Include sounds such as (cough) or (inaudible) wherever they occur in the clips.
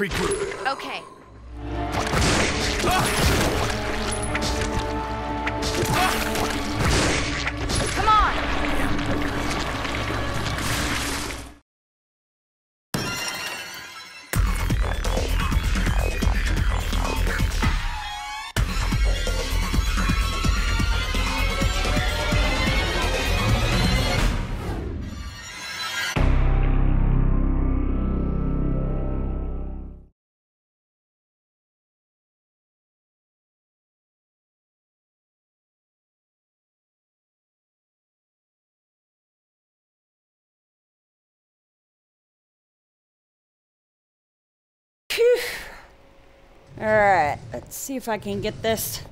regroup. Okay. Come Alright, let's see if I can get this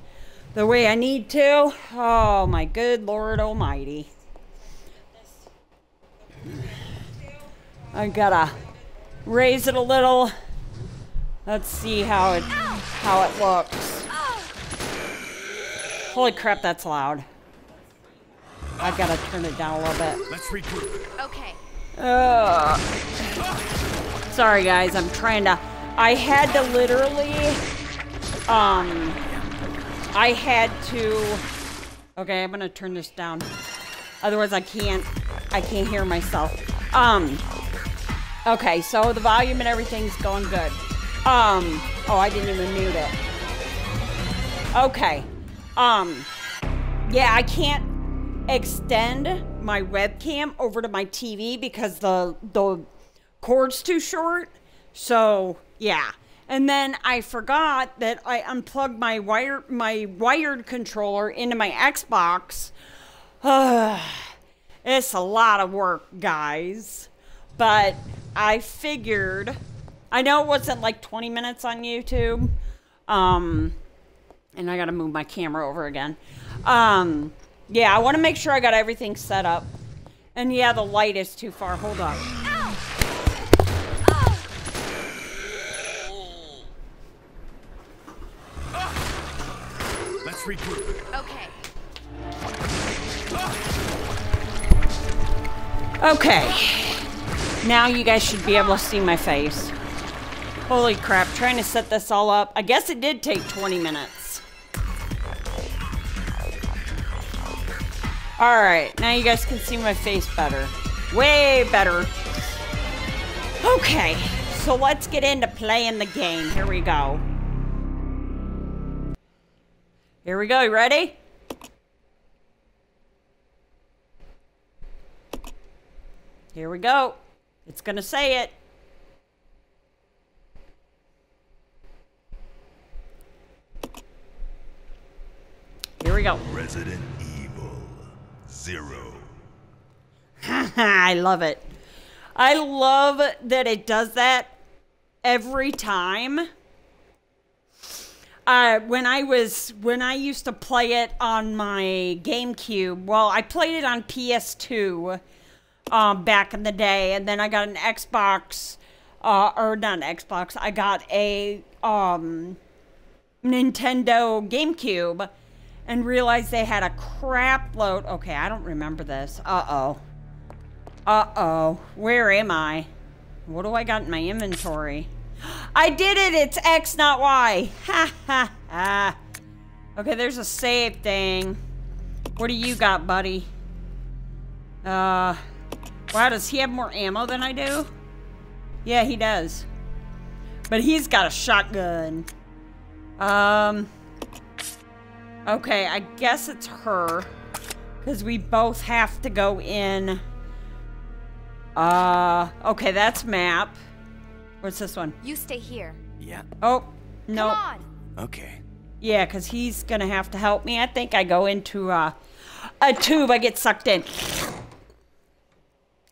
the way I need to. Oh my good Lord Almighty. I gotta raise it a little. Let's see how it how it looks. Holy crap, that's loud. I gotta turn it down a little bit. Let's regroup. Okay. Ugh. Sorry guys, I'm trying to I had to literally um I had to Okay, I'm gonna turn this down. Otherwise I can't I can't hear myself. Um Okay, so the volume and everything's going good. Um oh I didn't even mute it. Okay. Um yeah, I can't extend my webcam over to my TV because the the cord's too short. So yeah. And then I forgot that I unplugged my wire my wired controller into my Xbox. (sighs) it's a lot of work, guys. But I figured I know it wasn't like 20 minutes on YouTube. Um and I got to move my camera over again. Um yeah, I want to make sure I got everything set up. And yeah, the light is too far. Hold on. Let's regroup. Okay. Okay. Now you guys should be able to see my face. Holy crap, trying to set this all up. I guess it did take 20 minutes. Alright, now you guys can see my face better. Way better. Okay, so let's get into playing the game. Here we go. Here we go, ready? Here we go. It's gonna say it. Here we go. Resident Evil Zero. (laughs) I love it. I love that it does that every time. Uh, when I was when I used to play it on my GameCube, well, I played it on PS2 um, back in the day, and then I got an Xbox, uh, or not an Xbox. I got a um, Nintendo GameCube, and realized they had a crap load. Okay, I don't remember this. Uh oh. Uh oh. Where am I? What do I got in my inventory? (gasps) I did it! It's X, not Y! Ha ha ha. Okay, there's a save thing. What do you got, buddy? Uh. Wow, does he have more ammo than I do? Yeah, he does. But he's got a shotgun. Um. Okay, I guess it's her. Because we both have to go in. Uh, okay, that's map. What's this one? You stay here. Yeah. Oh, no. Come on. Okay. Yeah, because he's going to have to help me. I think I go into uh, a tube. I get sucked in.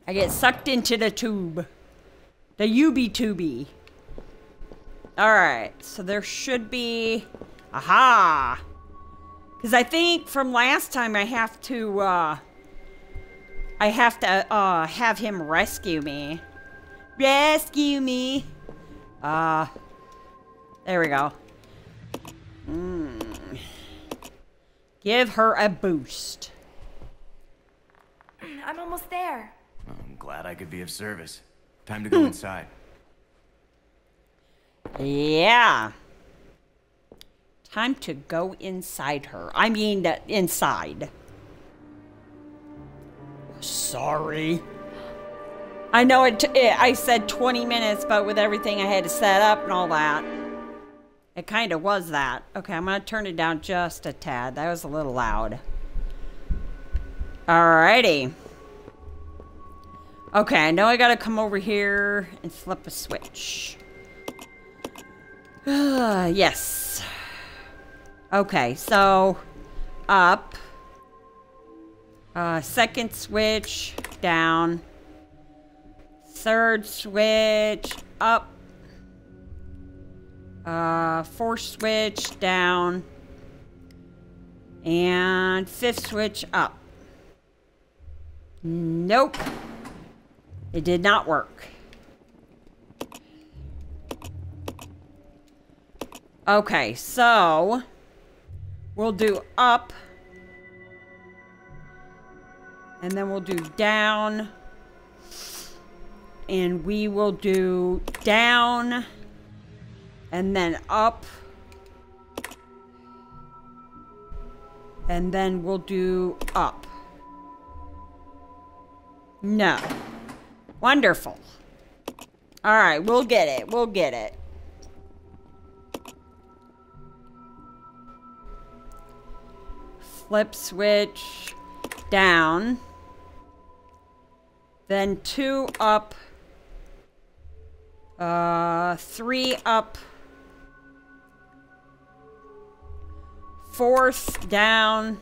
I get sucked into the tube. The UB tubey. Alright, so there should be... Aha! Because I think from last time I have to, uh... I have to, uh, have him rescue me. Rescue me! Uh... There we go. Mm. Give her a boost. I'm almost there. I'm glad I could be of service. Time to go inside. Yeah. Time to go inside her. I mean, uh, inside. Sorry. I know it, it. I said 20 minutes, but with everything I had to set up and all that, it kind of was that. Okay, I'm gonna turn it down just a tad. That was a little loud. Alrighty. Okay, I know I gotta come over here and flip a switch. (sighs) yes. Okay, so up. Uh, second switch down. Third switch up. Uh, fourth switch down. And fifth switch up. Nope. It did not work. Okay, so we'll do up. And then we'll do down. And we will do down. And then up. And then we'll do up. No. Wonderful. All right, we'll get it. We'll get it. Flip switch down. Then two up. Uh, three up. Fourth down.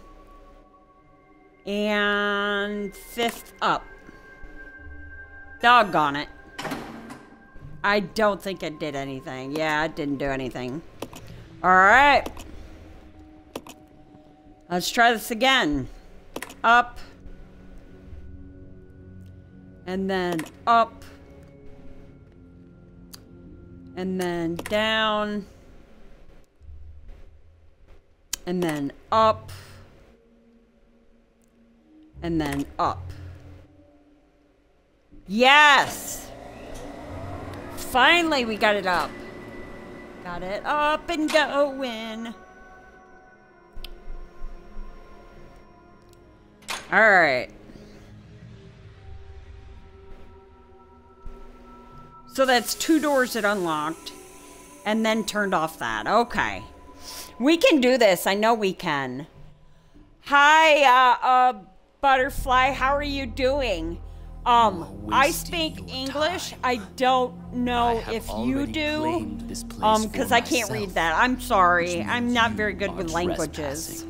And fifth up. Doggone it. I don't think it did anything. Yeah, it didn't do anything. Alright. Let's try this again. Up. And then up. And then down. And then up. And then up. Yes! Finally, we got it up. Got it up and going. All right. So that's two doors that unlocked and then turned off that. Okay. We can do this. I know we can. Hi, uh, uh, Butterfly. How are you doing? Um, I speak English. time. I don't know I if you do. Um, because I can't read that. I'm sorry. I'm not very good with languages.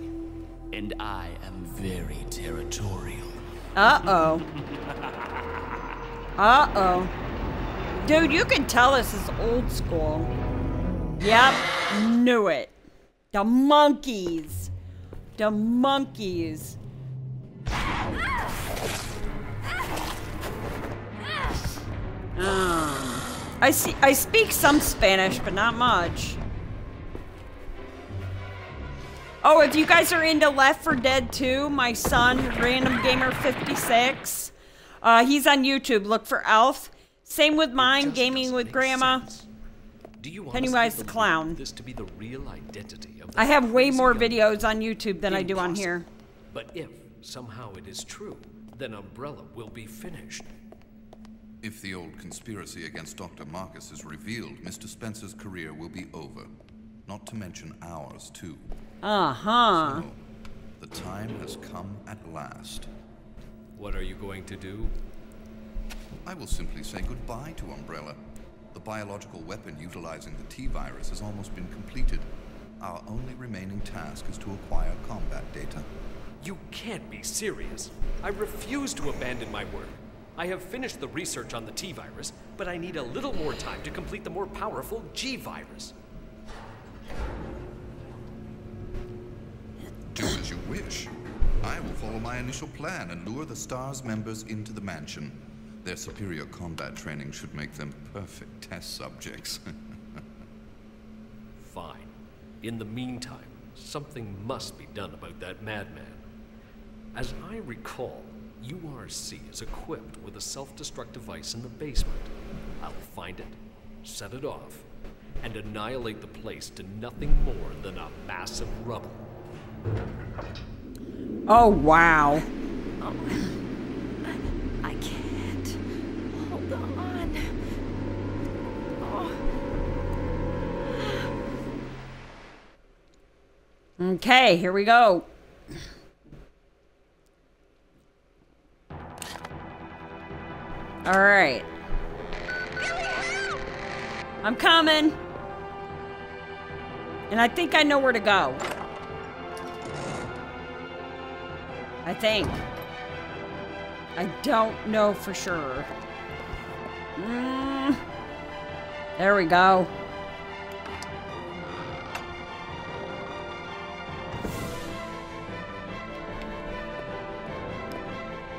And I am very territorial. Uh oh. (laughs) Uh oh. Dude, you can tell this is old school. Yep, knew it. The monkeys. The monkeys. Um, I see. I speak some Spanish, but not much. Oh, if you guys are into Left 4 Dead 2, my son, Random Gamer 56, uh, he's on YouTube. Look for Elf. Same with mine, Gaming with Grandma. sense. Do you Pennywise the Clown. This to be the real identity of I have way more videos on YouTube than I do on here. But if somehow it is true, then Umbrella will be finished. If the old conspiracy against Dr. Marcus is revealed, Mr. Spencer's career will be over. Not to mention ours, too. Uh huh. So, the time has come at last. What are you going to do? I will simply say goodbye to Umbrella. The biological weapon utilizing the T-virus has almost been completed. Our only remaining task is to acquire combat data. You can't be serious. I refuse to abandon my work. I have finished the research on the T virus, but I need a little more time to complete the more powerful G virus. Do as you wish. I will follow my initial plan and lure the STARS members into the mansion. Their superior combat training should make them perfect test subjects. (laughs) Fine. In the meantime, something must be done about that madman. As I recall, URC is equipped with a self destruct device in the basement. I'll find it, set it off, and annihilate the place to nothing more than a mass of rubble. Oh, wow. Oh. I can't. Okay, here we go. All right. I'm coming. And I think I know where to go. I think. I don't know for sure. Mm. There we go.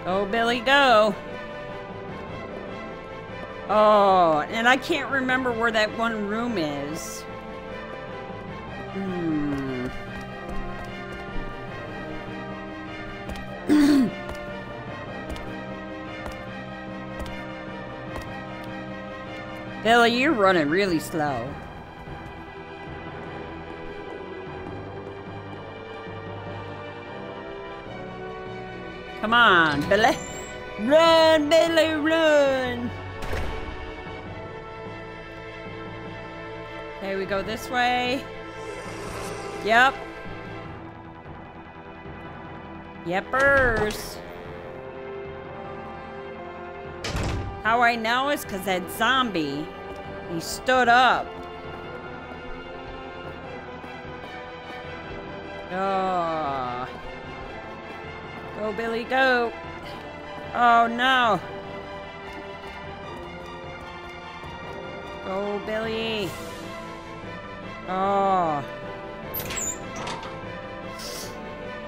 Go, Billy, go. Oh, and I can't remember where that one room is. Hmm. (clears throat) Billy, you're running really slow. Come on, Billy. Run, Billy, run. Okay, we go this way. Yep. Yepers. How I know is because that zombie, he stood up. Oh. Go, Billy, go. Oh, no. Go, Billy. Oh.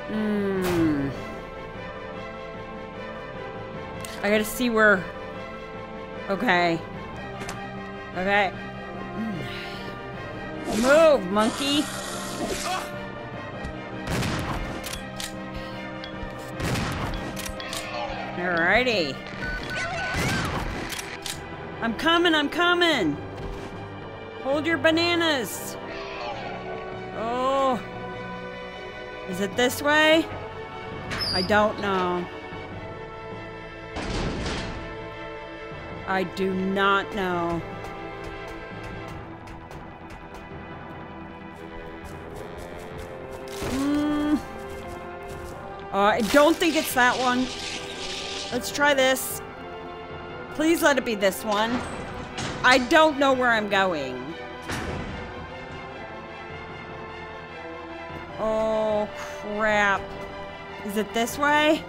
Mmm. I gotta see where... Okay. Okay. Hmm. Move, monkey. Ah! Alrighty. I'm coming, I'm coming. Hold your bananas. Oh. Is it this way? I don't know. I do not know. Mm. Uh, I don't think it's that one. Let's try this. Please let it be this one. I don't know where I'm going. Oh, crap. Is it this way?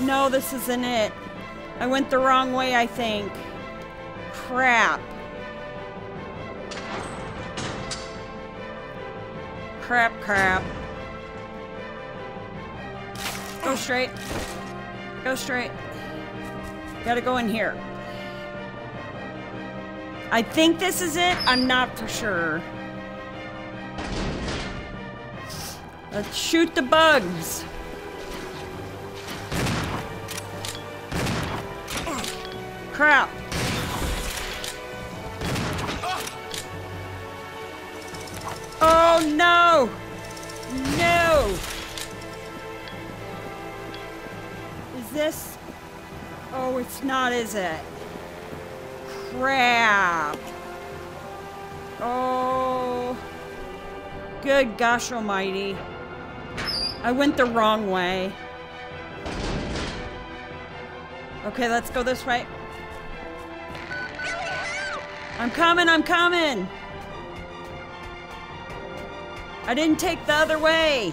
No, this isn't it. I went the wrong way, I think. Crap. Crap, crap. Go straight. Go straight. Gotta go in here. I think this is it. I'm not for sure. Let's shoot the bugs. Crap. Oh no! This? Oh, it's not, is it? Crap. Oh. Good gosh almighty. I went the wrong way. Okay, let's go this way. I'm coming, I'm coming! I didn't take the other way.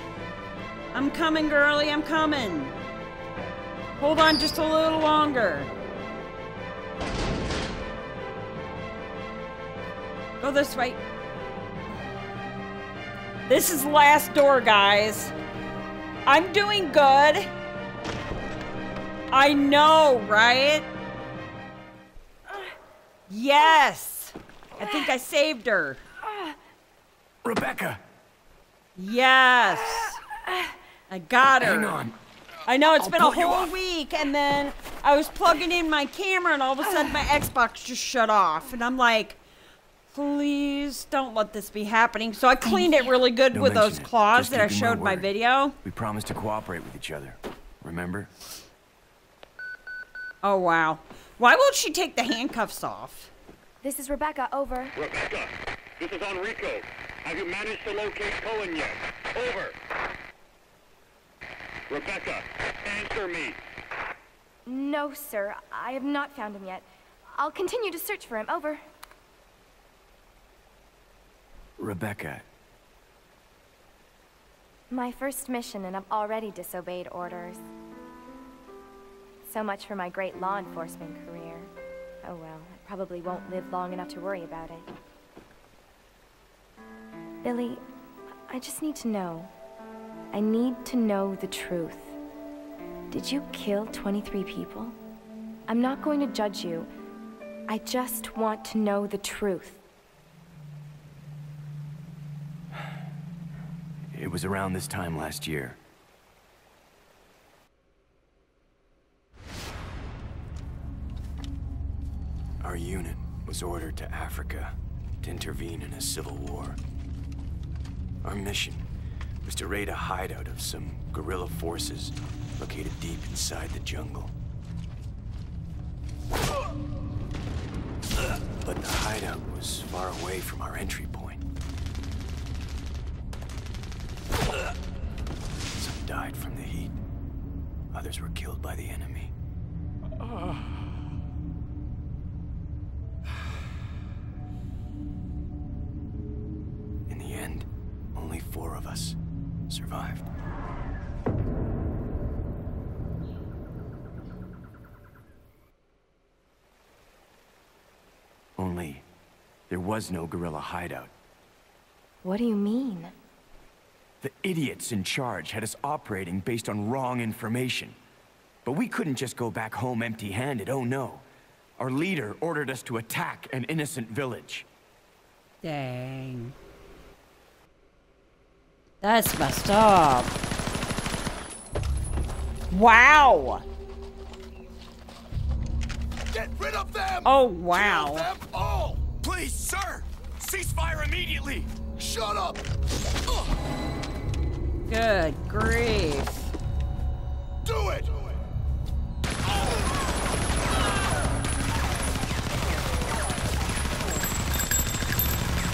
I'm coming, girly, I'm coming. Hold on just a little longer. Go this way. This is last door, guys. I'm doing good. I know, right? Yes. I think I saved her. Rebecca, Yes. I got her. hang on. I know it's I'll been a whole week, and then I was plugging in my camera, and all of a sudden my Xbox just shut off, and I'm like, please don't let this be happening. So I cleaned it really good Don't with those mention claws that I keeping my showed my video. We promised to cooperate with each other. Remember? Oh wow, why won't she take the handcuffs off? This is Rebecca. Over. Rebecca, this is Enrico. Have you managed to locate Coen yet? Over. Rebecca, answer me. No, sir. I have not found him yet. I'll continue to search for him. Over. Rebecca, My first mission, and I've already disobeyed orders. So much for my great law enforcement career. Oh well, I probably won't live long enough to worry about it. Billy, I just need to know. I need to know the truth. Did you kill 23 people? I'm not going to judge you. I just want to know the truth. it was around this time last year. Our unit was ordered to Africa to intervene in a civil war. Our mission was to raid a hideout of some guerrilla forces located deep inside the jungle. But the hideout was far away from our entry point. Some died from the heat. Others were killed by the enemy. In survived. Only, there was no guerrilla hideout. What do you mean? The idiots in charge had us operating based on wrong information. But we couldn't just go back home empty-handed, oh no. Our leader ordered us to attack an innocent village. Dang. That's messed up. Wow. Get rid of them! Oh, Kill wow. them all! Please, sir! Ceasefire immediately! Shut up! Good grief. Do it!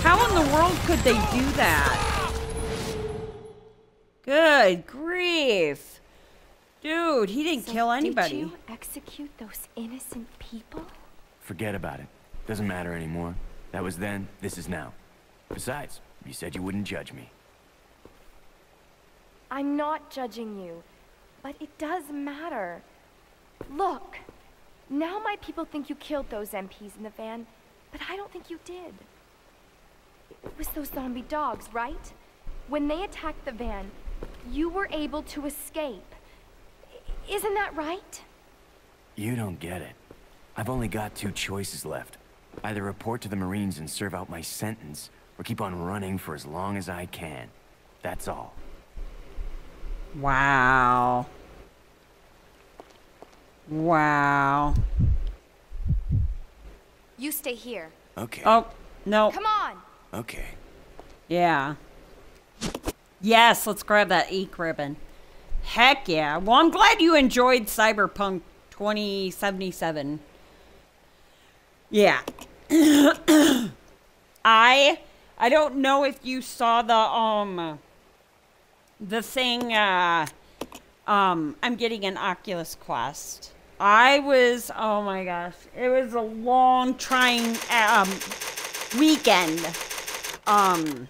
How in the world could they do that? Good grief. Dude, he didn't So kill anybody. Did you execute those innocent people? Forget about it. Doesn't matter anymore. That was then, this is now. Besides, you said you wouldn't judge me. I'm not judging you, but it does matter. Look, now my people think you killed those MPs in the van, but I don't think you did. It was those zombie dogs, right? When they attacked the van, you were able to escape. Isn't that right? You don't get it. I've only got two choices left. Either report to the Marines and serve out my sentence, or keep on running for as long as I can. That's all. Wow. Wow. You stay here. Okay. Oh, no. Come on! Okay. Yeah. Yes, let's grab that ink ribbon. Heck yeah. Well, I'm glad you enjoyed Cyberpunk 2077. Yeah. (coughs) I I don't know if you saw the um the thing uh um I'm getting an Oculus Quest. I was oh my gosh. It was a long trying um weekend. Um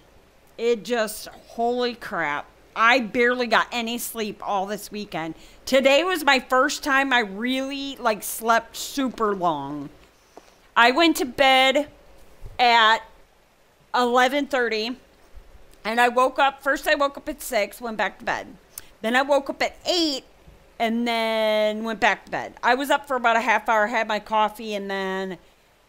it just holy crap. I barely got any sleep all this weekend. Today was my first time I really like slept super long. I went to bed at 11:30 and I woke up first I woke up at 6, went back to bed. Then I woke up at 8 and then went back to bed. I was up for about a half hour, had my coffee and then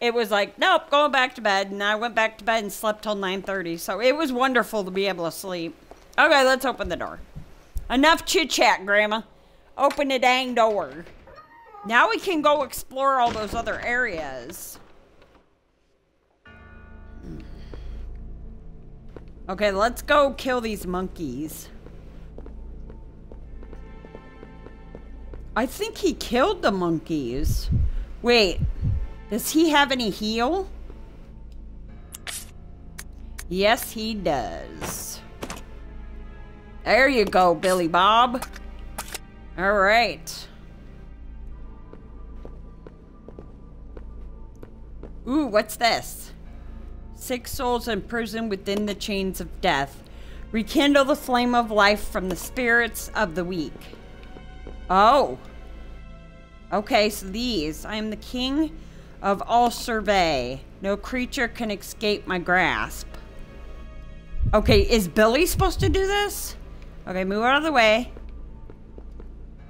it was like, nope, going back to bed. And I went back to bed and slept till 9:30. So it was wonderful to be able to sleep. Okay, let's open the door. Enough chit chat, Grandma. Open the dang door. Now we can go explore all those other areas. Okay, let's go kill these monkeys. I think he killed the monkeys. Wait, does he have any heal? Yes, he does. There you go, Billy Bob. All right. Ooh, what's this? Six souls imprisoned within the chains of death. Rekindle the flame of life from the spirits of the weak. Oh. Okay, so these. I am the king of all survey. No creature can escape my grasp. Okay, is Billy supposed to do this? Okay, move out of the way.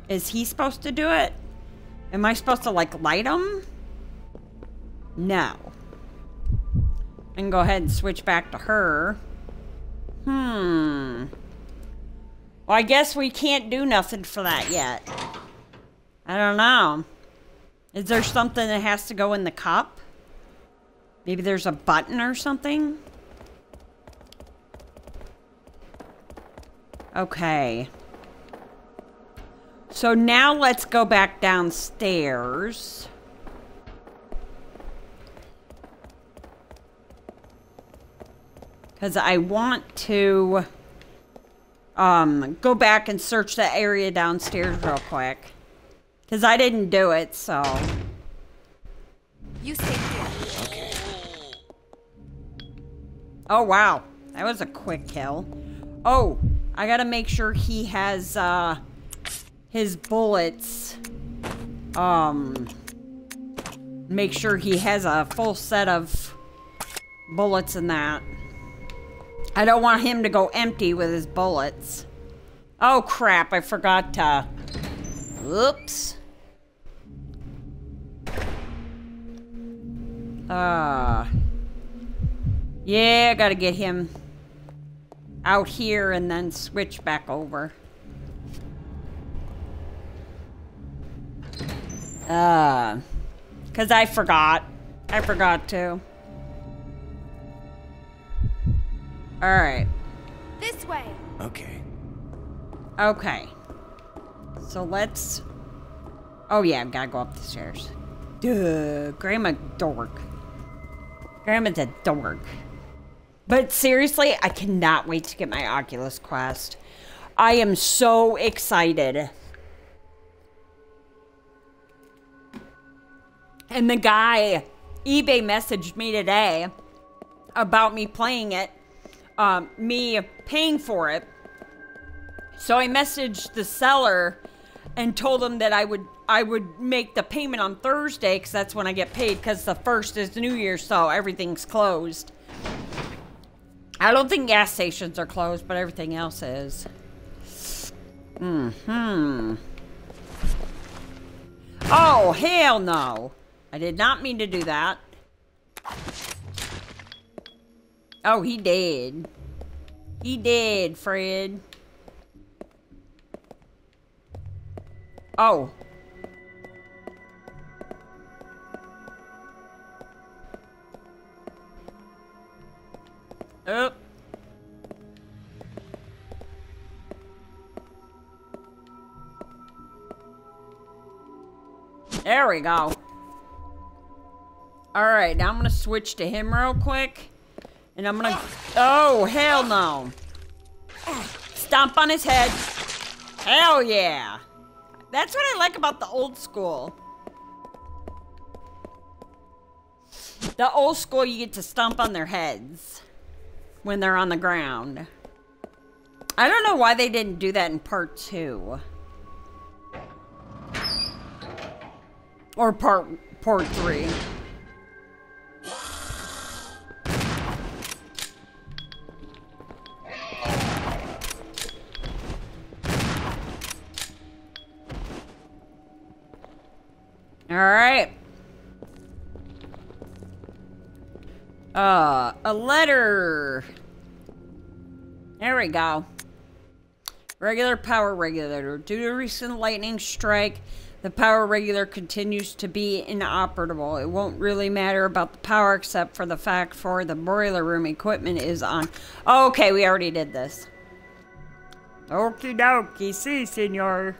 Is he supposed to do it? Am I supposed to, like, light him? No. Can go ahead and switch back to her. Hmm. Well, I guess we can't do nothing for that yet. I don't know. Is there something that has to go in the cup? Maybe there's a button or something? Okay. So now let's go back downstairs. Because I want to um, go back and search that area downstairs real quick. Because I didn't do it, so... You stay here. Okay. Oh, wow. That was a quick kill. Oh, I gotta make sure he has, uh, his bullets, um, make sure he has a full set of bullets in that. I don't want him to go empty with his bullets. Oh, crap, I forgot to... Oops. Uh... Yeah, I gotta get him out here and then switch back over. Uh, cause I forgot. I forgot to. Alright. This way. Okay. Okay. So let's... Oh yeah, I gotta go up the stairs. Duh, Grandma dork. Grandma's a dork. But seriously, I cannot wait to get my Oculus Quest. I am so excited. And the guy, eBay messaged me today about me playing it, um, me paying for it. So I messaged the seller and told him that I would I would make the payment on Thursday because that's when I get paid because the first is New Year's, so everything's closed. I don't think gas stations are closed, but everything else is. Hmm. Oh, hell no. I did not mean to do that. Oh, he did. He did, Fred. Oh. Oop. There we go. Alright, now I'm gonna switch to him real quick. And I'm gonna... Oh, hell no. Stomp on his head. Hell yeah. That's what I like about the old school. The old school, you get to stomp on their heads when they're on the ground. I don't know why they didn't do that in part two. Or part part three. All right. Uh, a letter. There we go. Regular power regulator. Due to recent lightning strike, the power regulator continues to be inoperable. It won't really matter about the power except for the fact for the boiler room equipment is on. okay, we already did this. Okie dokie, si, senor.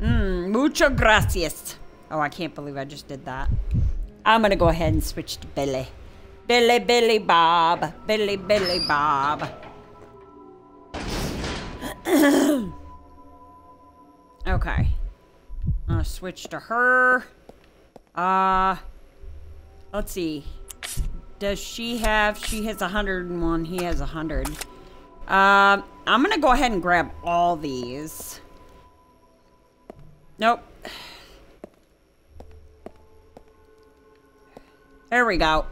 Mmm, mucho gracias. Oh, I can't believe I just did that. I'm gonna go ahead and switch to Billy. Billy, Billy Bob. Billy, Billy Bob. (clears throat) okay. I'm gonna switch to her. Uh, let's see. Does she have, she has 101, he has 100. Uh, I'm gonna go ahead and grab all these. Nope. There we go.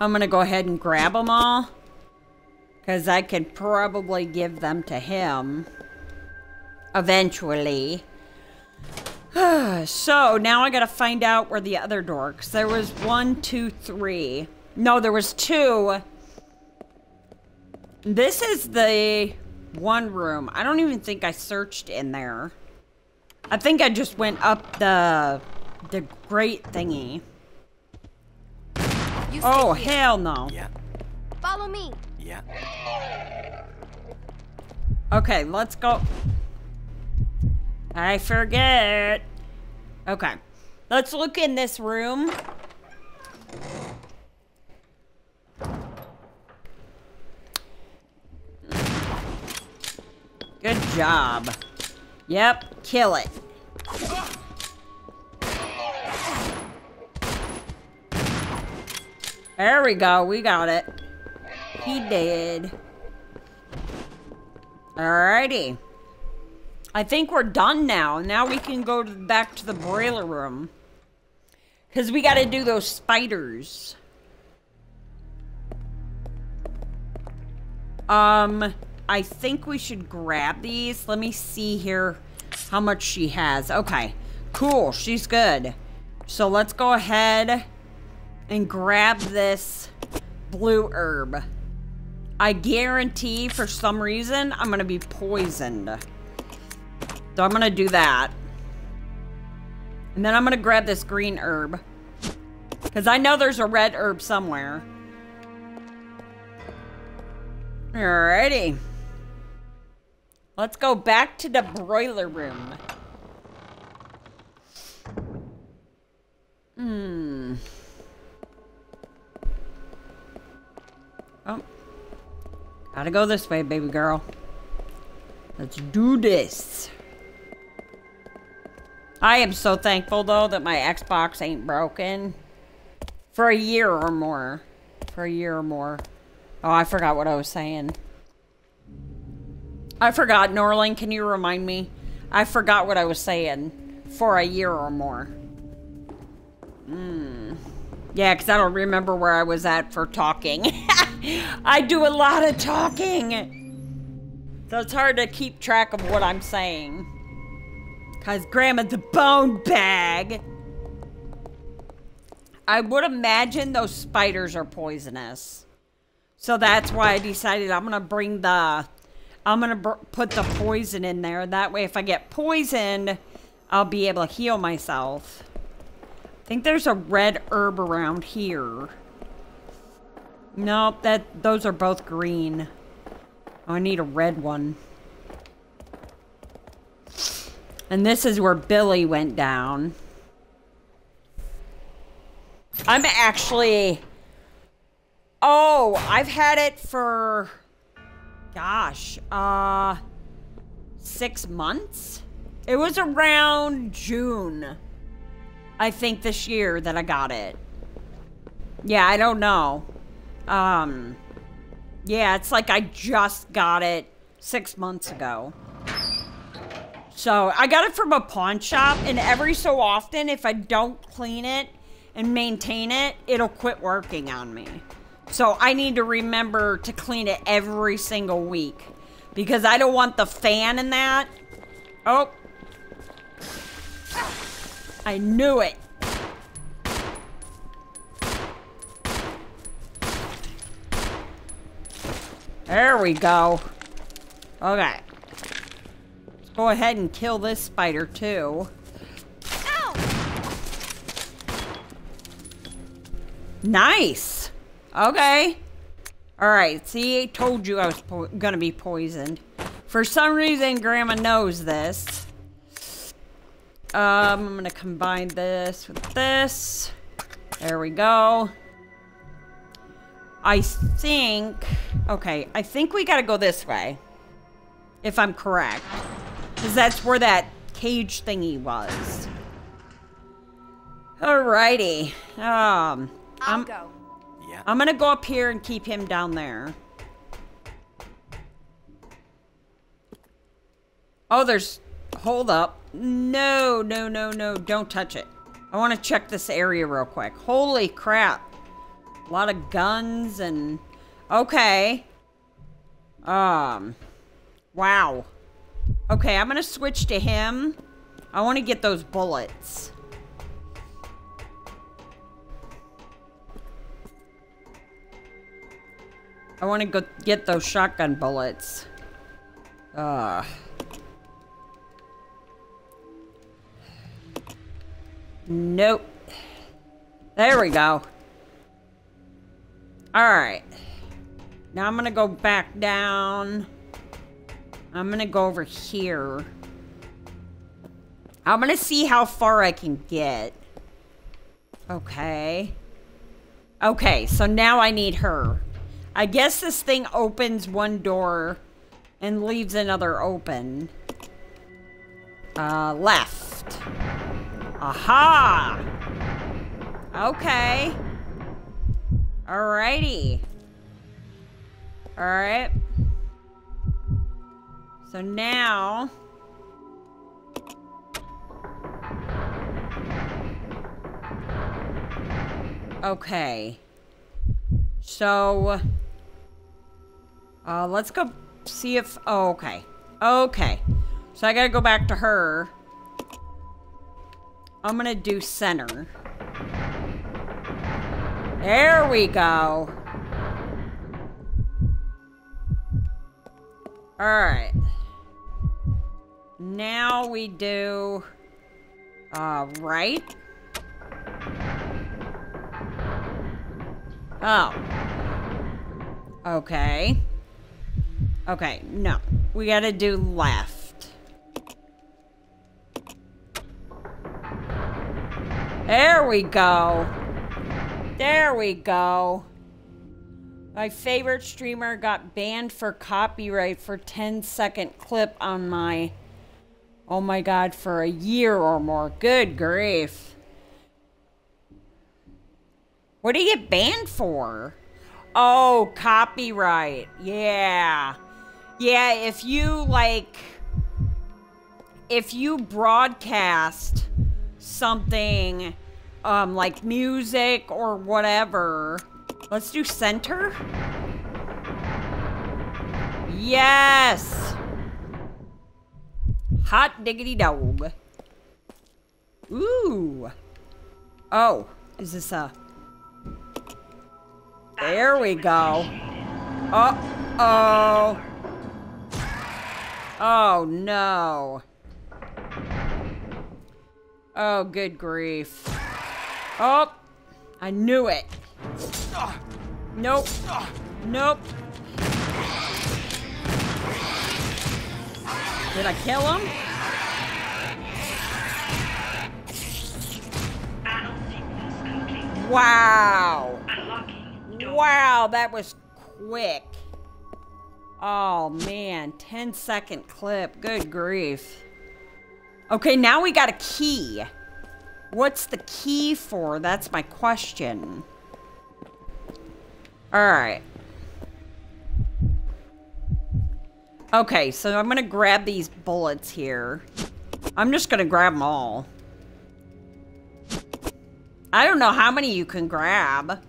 I'm gonna go ahead and grab them all. Because I could probably give them to him. Eventually. (sighs) so, now I gotta find out where the other. Because there was one, two, three. No, there was two. This is the one room. I don't even think I searched in there. I think I just went up the... The great thingy. You Oh, here. hell no. Yeah, Follow me. yeah. Okay, let's go. I forget. Okay. Let's look in this room. Good job. Yep, kill it. Ah! There we go, we got it. He did. Alrighty. I think we're done now. Now we can go to, back to the boiler room. Because we got to do those spiders. Um, I think we should grab these. Let me see here how much she has. Okay, cool. She's good. So let's go ahead and grab this blue herb. I guarantee for some reason I'm going to be poisoned. So I'm going to do that. And then I'm going to grab this green herb. Because I know there's a red herb somewhere. Alrighty. Let's go back to the broiler room. Hmm. Gotta go this way, baby girl. Let's do this. I am so thankful, though, that my Xbox ain't broken. For a year or more. For a year or more. Oh, I forgot what I was saying. I forgot, Norlin. can you remind me? I forgot what I was saying. For a year or more. Hmm. Yeah, because I don't remember where I was at for talking. (laughs) I do a lot of talking. So it's hard to keep track of what I'm saying. Because Grandma's a bone bag. I would imagine those spiders are poisonous. So that's why I decided I'm to bring the... I'm to put the poison in there. That way if I get poisoned, I'll be able to heal myself. I think there's a red herb around here. Nope, that those are both green. Oh, I need a red one. And this is where Billy went down. I'm actually... Oh, I've had it for... Gosh, uh... Six months? It was around June. I think this year that I got it. Yeah, I don't know. Um... Yeah, it's like I just got it six months ago. So I got it from a pawn shop, and every so often, if I don't clean it and maintain it, it'll quit working on me. So I need to remember to clean it every single week because I don't want the fan in that. Oh. I knew it. There we go. Okay. Let's go ahead and kill this spider too. Nice. Okay. All right. See, I told you I was gonna be poisoned. For some reason, Grandma knows this. Um, I'm gonna combine this with this. There we go. I think, okay, I think we gotta go this way. If I'm correct. Because that's where that cage thingy was. Alrighty. Um, I'll I'm, go. Yeah. I'm gonna go up here and keep him down there. Oh, there's, hold up. No, no, no, no, don't touch it. I want to check this area real quick. Holy crap. A lot of guns and... Okay. Um. Wow. Okay, I'm to switch to him. I want to get those bullets. I want to go get those shotgun bullets. Uh. Nope. There we go. Alright. Now I'm gonna go back down. I'm gonna go over here. I'm gonna see how far I can get. Okay. Okay, so now I need her. I guess this thing opens one door and leaves another open. Uh, left. Aha! Okay. Alrighty. Alright. So now... Okay. So... Uh, let's go see if... Oh, okay. Okay. So I gotta go back to her. I'm gonna do center. There we go. Alright. Now we do... Uh, right? Oh. Okay. Okay, no. We gotta do left. There we go. There we go. My favorite streamer got banned for copyright for 10 second clip on my... Oh my god, for a year or more. Good grief. What do you get banned for? Oh, copyright. Yeah. Yeah, if you, like... If you broadcast something, um, like music or whatever... Let's do center. Yes! Hot diggity dog. Ooh. Oh, is this a... There we go. Uh-oh. Oh, no. Oh, good grief. Oh, I knew it. Nope. Nope. Did I kill him? Wow. Wow, that was quick. Oh man, 10 second clip. Good grief. Okay, now we got a key. What's the key for? That's my question. Alright. Okay, so I'm gonna grab these bullets here. I'm just gonna grab them all. I don't know how many you can grab.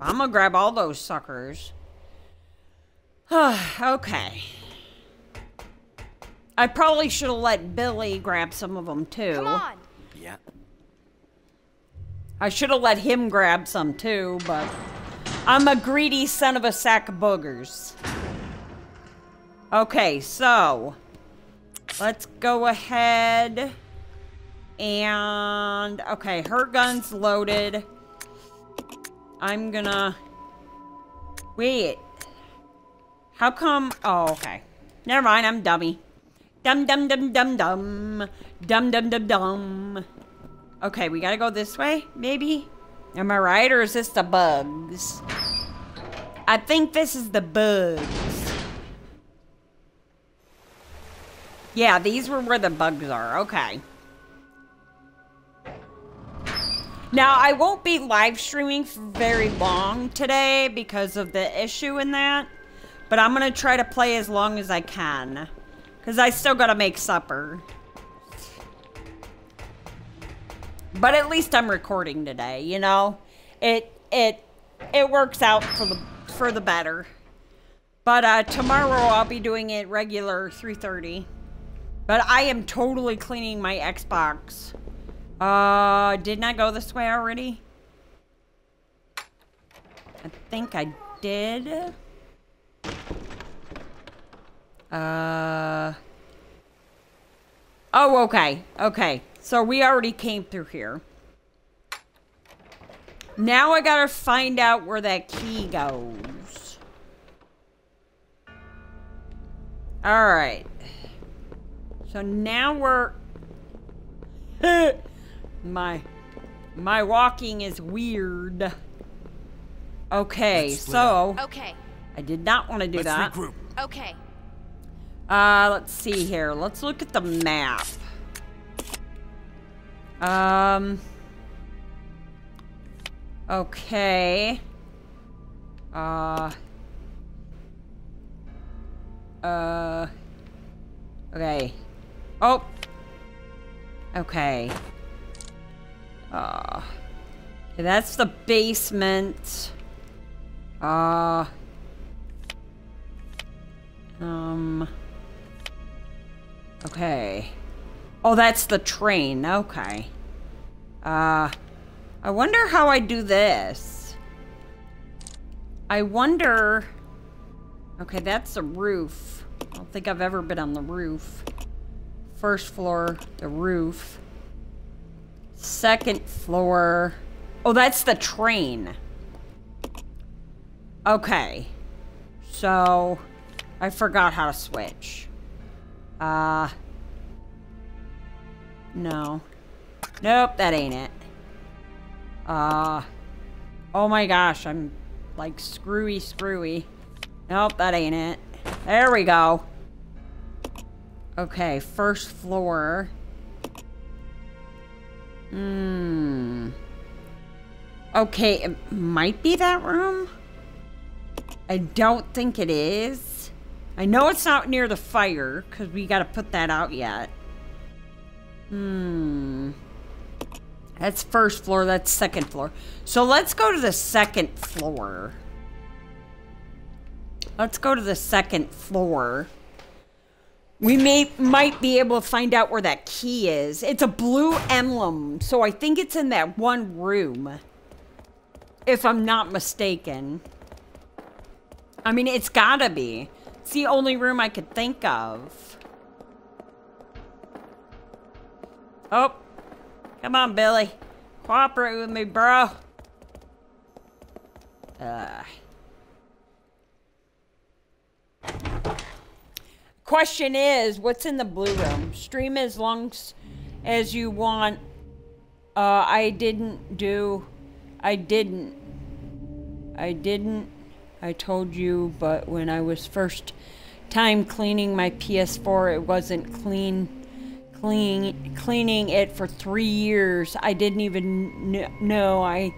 I'm gonna grab all those suckers. (sighs) okay. I probably should have let Billy grab some of them too. Come on. Yeah. I should have let him grab some too, but I'm a greedy son of a sack of boogers. Okay, so let's go ahead and okay, her gun's loaded. I'm gonna wait. How come? Oh, okay. Never mind. I'm dummy. Dum dum dum dum dum. Dum dum dum dum. Okay, we gotta go this way, maybe. Am I right, or is this the bugs? I think this is the bugs. Yeah, these were where the bugs are. Okay. Now, I won't be live streaming for very long today because of the issue in that. But I'm to try to play as long as I can. Because I still got to make supper. But at least I'm recording today, you know? It, it, it works out for the, for the better. But uh, tomorrow I'll be doing it regular 3.30. But I am totally cleaning my Xbox. Uh, didn't I go this way already? I think I did. Uh. Oh, okay. Okay. So we already came through here. Now I gotta find out where that key goes. Alright. So now we're... (laughs) my... My walking is weird. Okay, so... Okay. I did not want to do Let's that. regroup. Okay. Uh, let's see here. Let's look at the map. Um. Okay. Uh. Uh. Okay. Oh. Okay. Uh. okay, that's the basement. Uh. Um. Okay. Oh, that's the train. Okay. Uh, I wonder how I do this. I wonder... Okay, that's the roof. I don't think I've ever been on the roof. First floor, the roof. Second floor... Oh, that's the train. Okay. So, I forgot how to switch. Uh... No. Nope, that ain't it. Uh... Oh my gosh, I'm like screwy screwy. Nope, that ain't it. There we go. Okay, first floor. Hmm. Okay, it might be that room. I don't think it is. I know it's not near the fire, because we got to put that out yet. Hmm. That's first floor, that's second floor. So let's go to the second floor. Let's go to the second floor. We may might be able to find out where that key is. It's a blue emblem, so I think it's in that one room. If I'm not mistaken. I mean, it's gotta be. It's the only room I could think of. Oh. Come on, Billy. Cooperate with me, bro. Uh. Question is, what's in the blue room? Stream as long as you want. Uh, I didn't do... I didn't. I didn't. I told you, but when I was first time cleaning my PS4, it wasn't clean. Clean, cleaning it for three years. I didn't even kn know I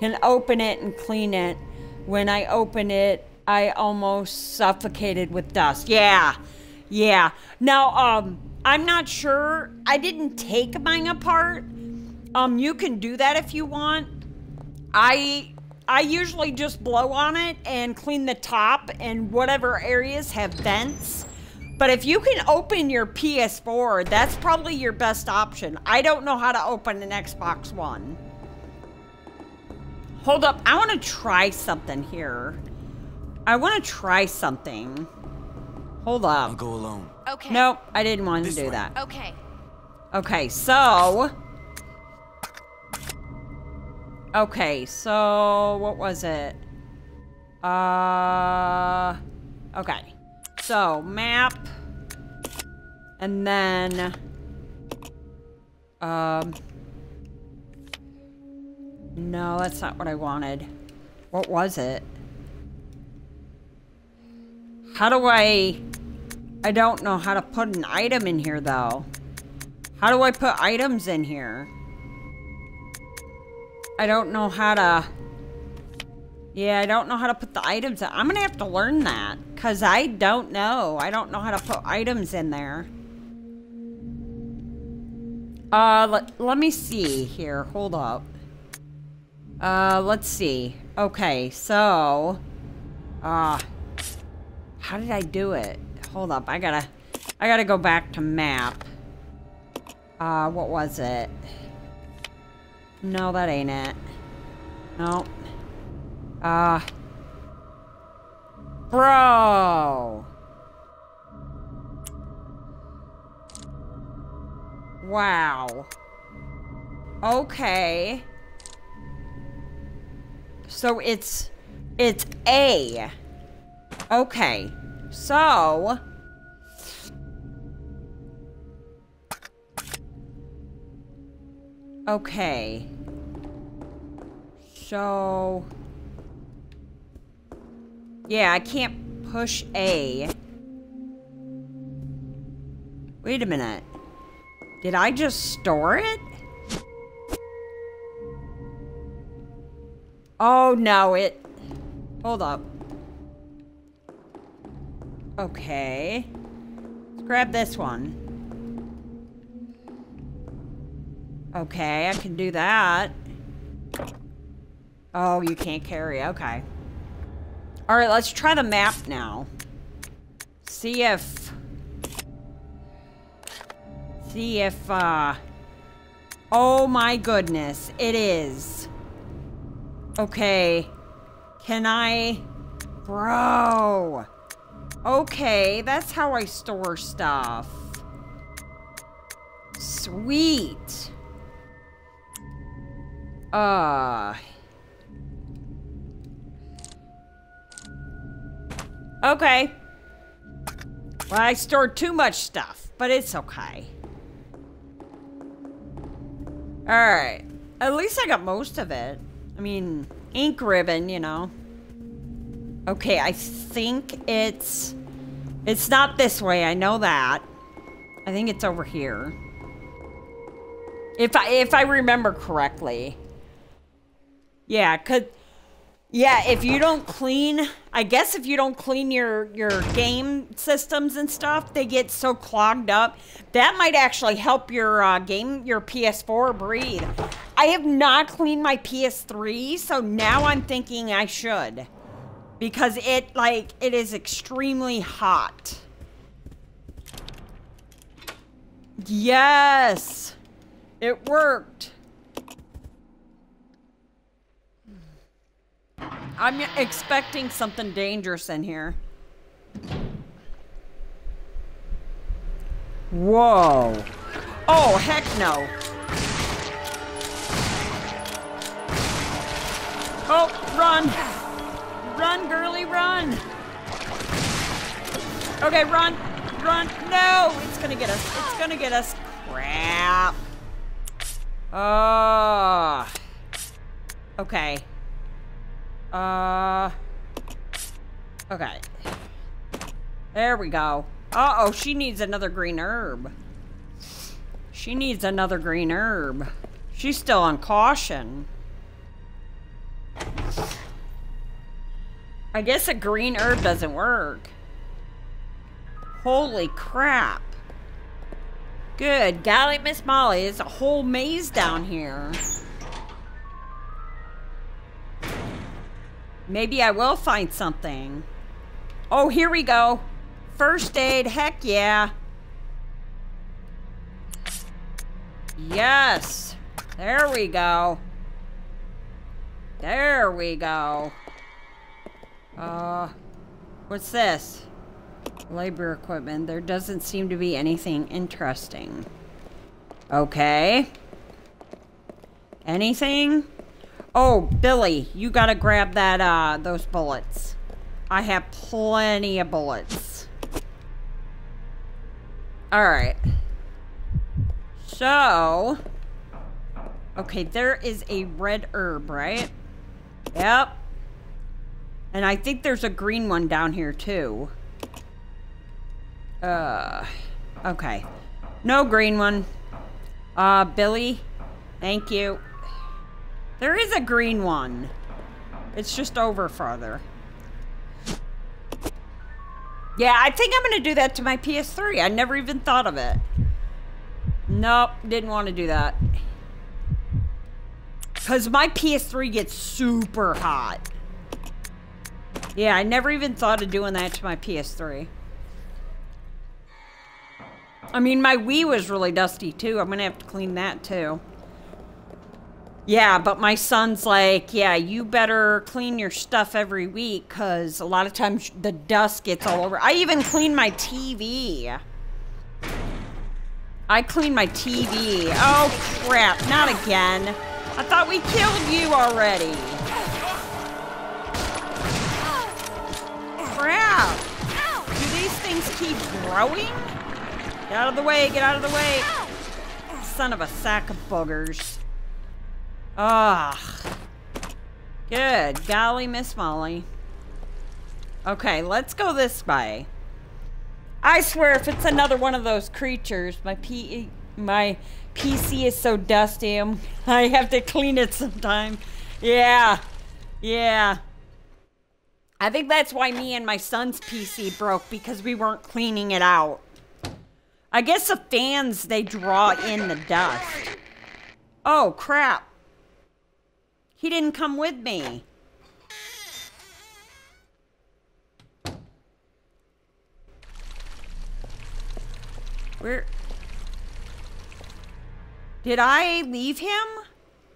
can open it and clean it. When I open it, I almost suffocated with dust. Yeah, yeah. Now, um, I'm not sure. I didn't take mine apart. Um, you can do that if you want. I I usually just blow on it and clean the top and whatever areas have vents. But if you can open your PS4, that's probably your best option. I don't know how to open an Xbox One. Hold up, I want to try something here. I want to try something. Hold I'll go alone. Okay. Nope, I didn't want to This do way. that. Okay. Okay, so. Okay, so what was it? Uh. Okay. So, map. And then. Um. No, that's not what I wanted. What was it? How do I. I don't know how to put an item in here, though. How do I put items in here? I don't know how to... Yeah, I don't know how to put the items in. I'm gonna have to learn that. Because I don't know. I don't know how to put items in there. Uh, let, let me see here. Hold up. Uh, let's see. Okay, so... Uh... How did I do it? Hold up, I gotta... I gotta go back to map. Uh, what was it? No, that ain't it. No. Uh. Bro! Wow. Okay. So it's... It's A. Okay. So... Okay. So... Yeah, I can't push A. Wait a minute. Did I just store it? Oh, no, it... Hold up. Okay. Let's grab this one. Okay, I can do that. Oh, you can't carry. Okay. All right, let's try the map now. See if... See if, uh... Oh my goodness, it is. Okay. Can I... Bro. Okay, that's how I store stuff. Sweet. Uh. Okay. Well, I stored too much stuff, but it's okay. Alright. At least I got most of it. I mean, ink ribbon, you know. Okay, I think it's... It's not this way, I know that. I think it's over here. If I if I remember correctly. Yeah, could yeah, if you don't clean, I guess if you don't clean your your game systems and stuff, they get so clogged up. That might actually help your uh, game, your PS4 breathe. I have not cleaned my PS3, so now I'm thinking I should. Because it, like, it is extremely hot. Yes! It worked. I'm expecting something dangerous in here. Whoa. Oh, heck no. Oh, run. Run, girly, run. Okay, run. Run. No, it's gonna get us. It's gonna get us. Crap. Oh. Okay. Uh. Okay. There we go. Uh-oh, she needs another green herb. She needs another green herb. She's still on caution. I guess a green herb doesn't work. Holy crap. Good golly, Miss Molly, there's a whole maze down here. Maybe I will find something. Oh, here we go. First aid, heck yeah. Yes. There we go. There we go. Uh, what's this? Labor equipment. There doesn't seem to be anything interesting. Okay. Anything? Oh, Billy, you gotta grab that, uh, those bullets. I have plenty of bullets. Alright. So... Okay, there is a red herb, right? Yep. And I think there's a green one down here, too. Uh, okay. No green one. Uh, Billy, thank you. There is a green one. It's just over farther. Yeah, I think I'm going to do that to my PS3. I never even thought of it. Nope, didn't want to do that. Because my PS3 gets super hot. Yeah, I never even thought of doing that to my PS3. I mean, my Wii was really dusty too. I'm going to have to clean that too. Yeah, but my son's like, yeah, you better clean your stuff every week because a lot of times the dust gets all over. I even clean my TV. I clean my TV. Oh, crap. Not again. I thought we killed you already. Crap. Do these things keep growing? Get out of the way. Get out of the way. Son of a sack of boogers. Ah. Good. Golly, Miss Molly. Okay, let's go this way. I swear, if it's another one of those creatures, my P my PC is so dusty. I'm, (laughs) I have to clean it sometime. Yeah, yeah. I think that's why me and my son's PC broke because we weren't cleaning it out. I guess the fans they draw in the dust. Oh crap! He didn't come with me. Where? Did I leave him?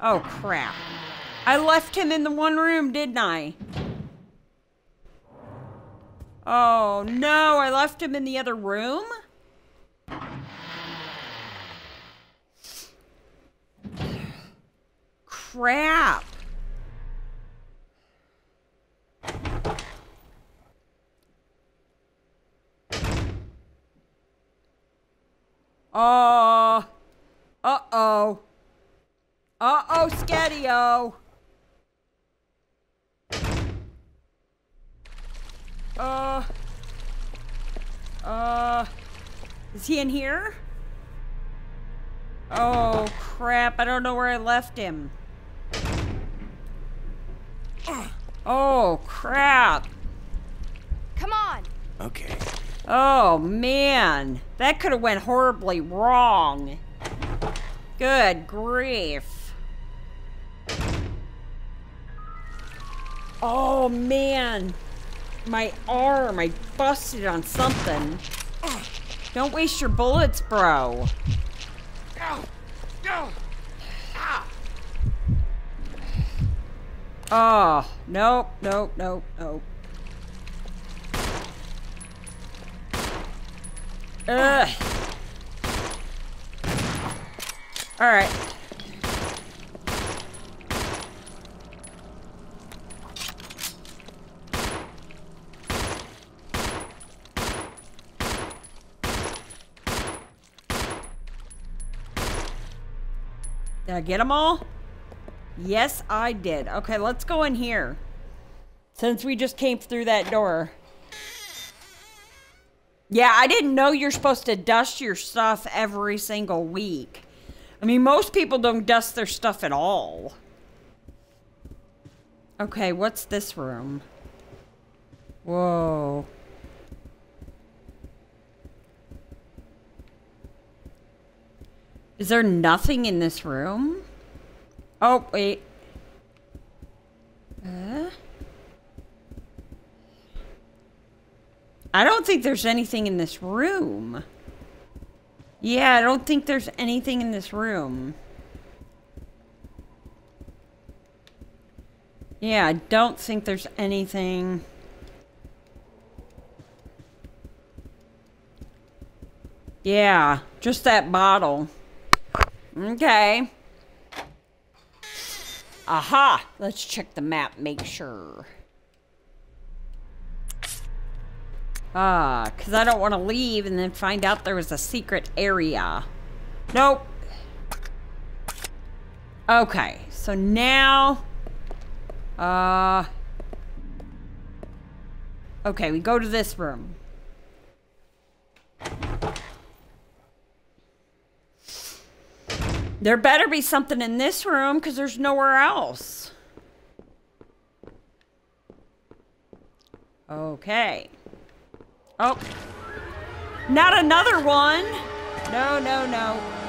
Oh, crap. I left him in the one room, didn't I? Oh, no. I left him in the other room? Crap. Oh. Uh-oh. Uh-oh, Scadio. Uh. Uh. Is he in here? Oh, crap. I don't know where I left him. Oh, crap. Come on. Okay. Oh, man. That could have went horribly wrong. Good grief. Oh, man. My arm. I busted on something. Don't waste your bullets, bro. Oh, nope, nope, nope, nope. Ugh. All right. Did I get them all? Yes, I did. Okay, let's go in here. Since we just came through that door. Yeah, I didn't know you're supposed to dust your stuff every single week. I mean, most people don't dust their stuff at all. Okay, what's this room? Whoa. Is there nothing in this room? Oh, wait. Uh? I don't think there's anything in this room. Yeah, I don't think there's anything in this room. Yeah, I don't think there's anything. Yeah, just that bottle. Okay. Aha! Let's check the map, make sure. Ah, because I don't want to leave and then find out there was a secret area. Nope. Okay, so now... Uh... Okay, we go to this room. There better be something in this room because there's nowhere else. Okay. Oh. Not another one. No, no, no.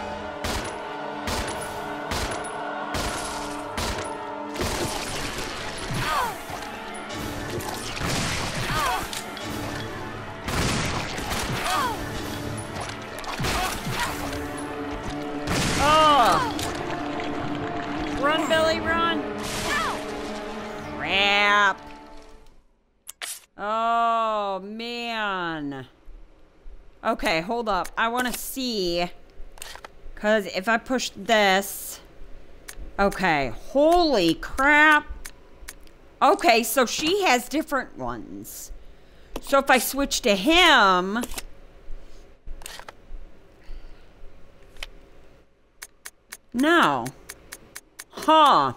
Run, Billy, run. Crap. Oh, man. Okay, hold up. I want to see. Because if I push this... Okay, holy crap. Okay, so she has different ones. So if I switch to him... No. Huh.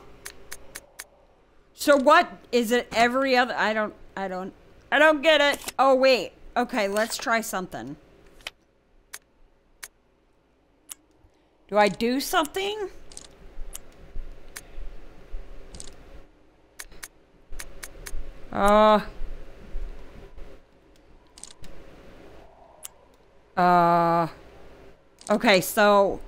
So what is it every other I don't I don't I don't get it. Oh wait. Okay, let's try something. Do I do something? Uh Uh Okay, so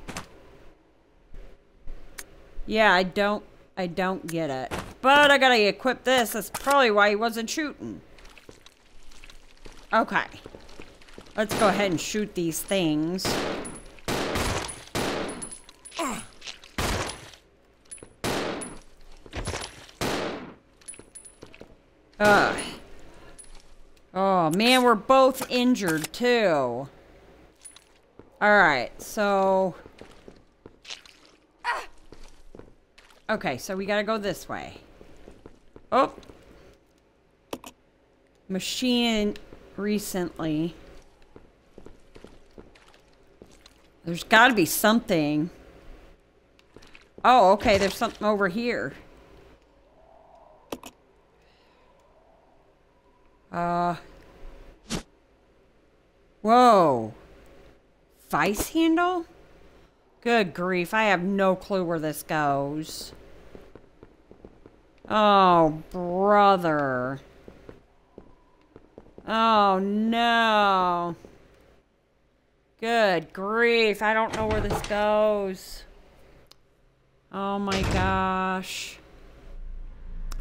yeah, I don't, I don't get it. But I gotta equip this. That's probably why he wasn't shooting. Okay. Let's go ahead and shoot these things. Ugh. Oh, man, we're both injured, too. Alright, so... Okay, so we gotta go this way. Oh! Machine recently. There's gotta be something. Oh, okay, there's something over here. Uh. Whoa. Vice handle? Good grief, I have no clue where this goes. Oh, brother. Oh, no. Good grief, I don't know where this goes. Oh my gosh.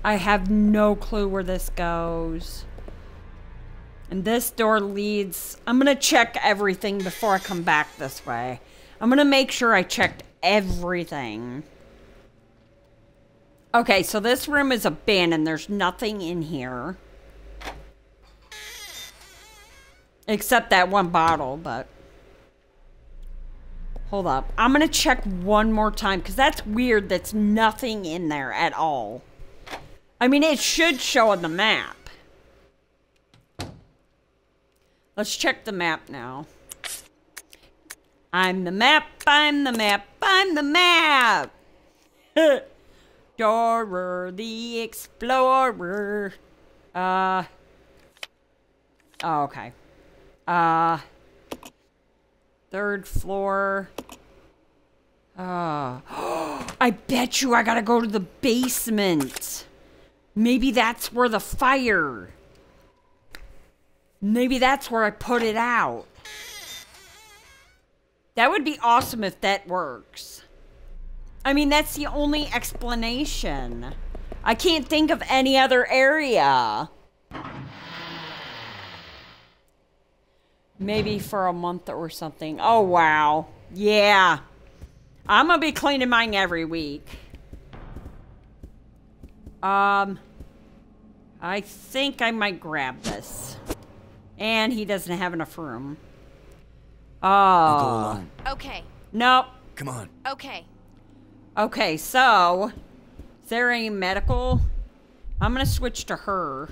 I have no clue where this goes. And this door leads... I'm going to check everything before I come back this way. I'm to make sure I checked everything. Okay, so this room is abandoned. There's nothing in here. Except that one bottle, but... Hold up. I'm to check one more time, because that's weird. That's nothing in there at all. I mean, it should show on the map. Let's check the map now. I'm the map, I'm the map, I'm the map! (laughs) Dora the Explorer. Uh. Oh, okay. Uh. Third floor. Uh. (gasps) I bet you I gotta go to the basement. Maybe that's where the fire. Maybe that's where I put it out. That would be awesome if that works. I mean, that's the only explanation. I can't think of any other area. Maybe for a month or something. Oh, wow. Yeah. I'm going to be cleaning mine every week. Um, I think I might grab this. And he doesn't have enough room. I'll go Oh. alone. Okay, Nope. Come on. okay. Okay, so is there any medical? I'm gonna switch to her.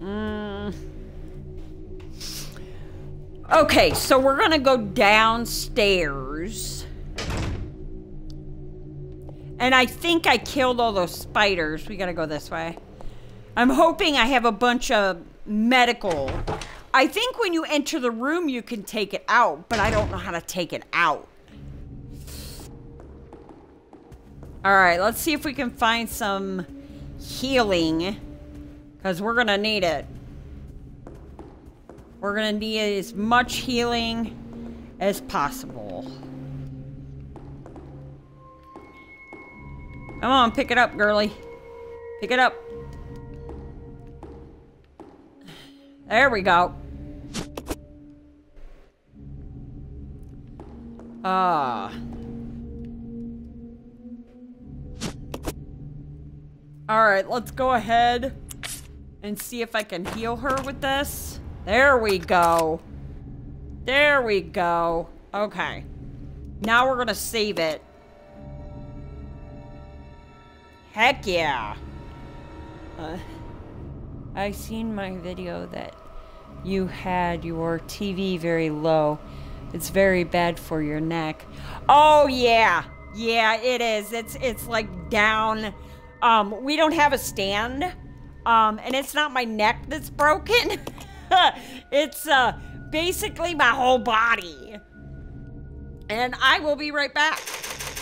Mm. Okay, so we're gonna go downstairs. And I think I killed all those spiders. We gotta go this way. I'm hoping I have a bunch of medical. I think when you enter the room, you can take it out, but I don't know how to take it out. All right, let's see if we can find some healing because we're gonna need it. We're gonna need as much healing as possible. Come on, pick it up, girly. Pick it up. There we go. Ah. All right, let's go ahead and see if I can heal her with this. There we go. There we go. Okay. Now we're to save it. Heck yeah. Uh, I seen my video that you had your TV very low. It's very bad for your neck. Oh yeah. Yeah, it is. It's it's like down um we don't have a stand. Um and it's not my neck that's broken. (laughs) it's uh basically my whole body. And I will be right back.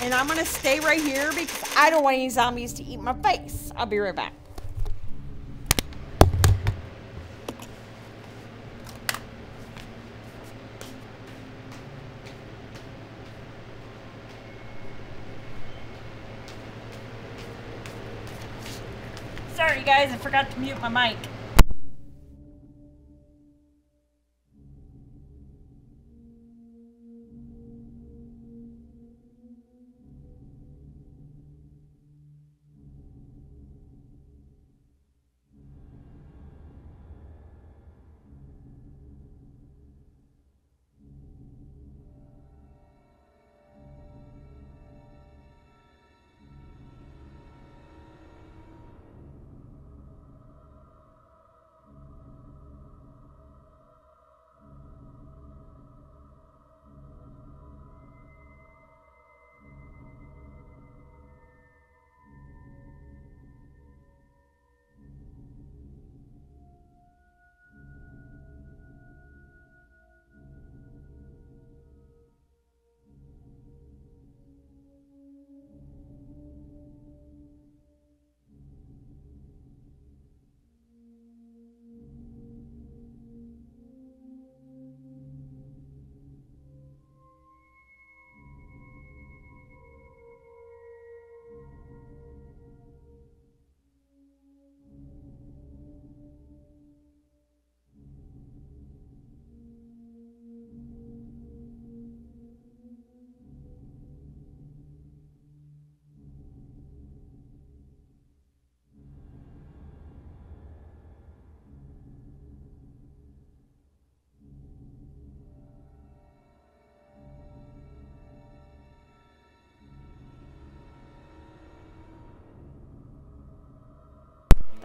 And I'm going to stay right here because I don't want any zombies to eat my face. I'll be right back. Sorry, guys, I forgot to mute my mic.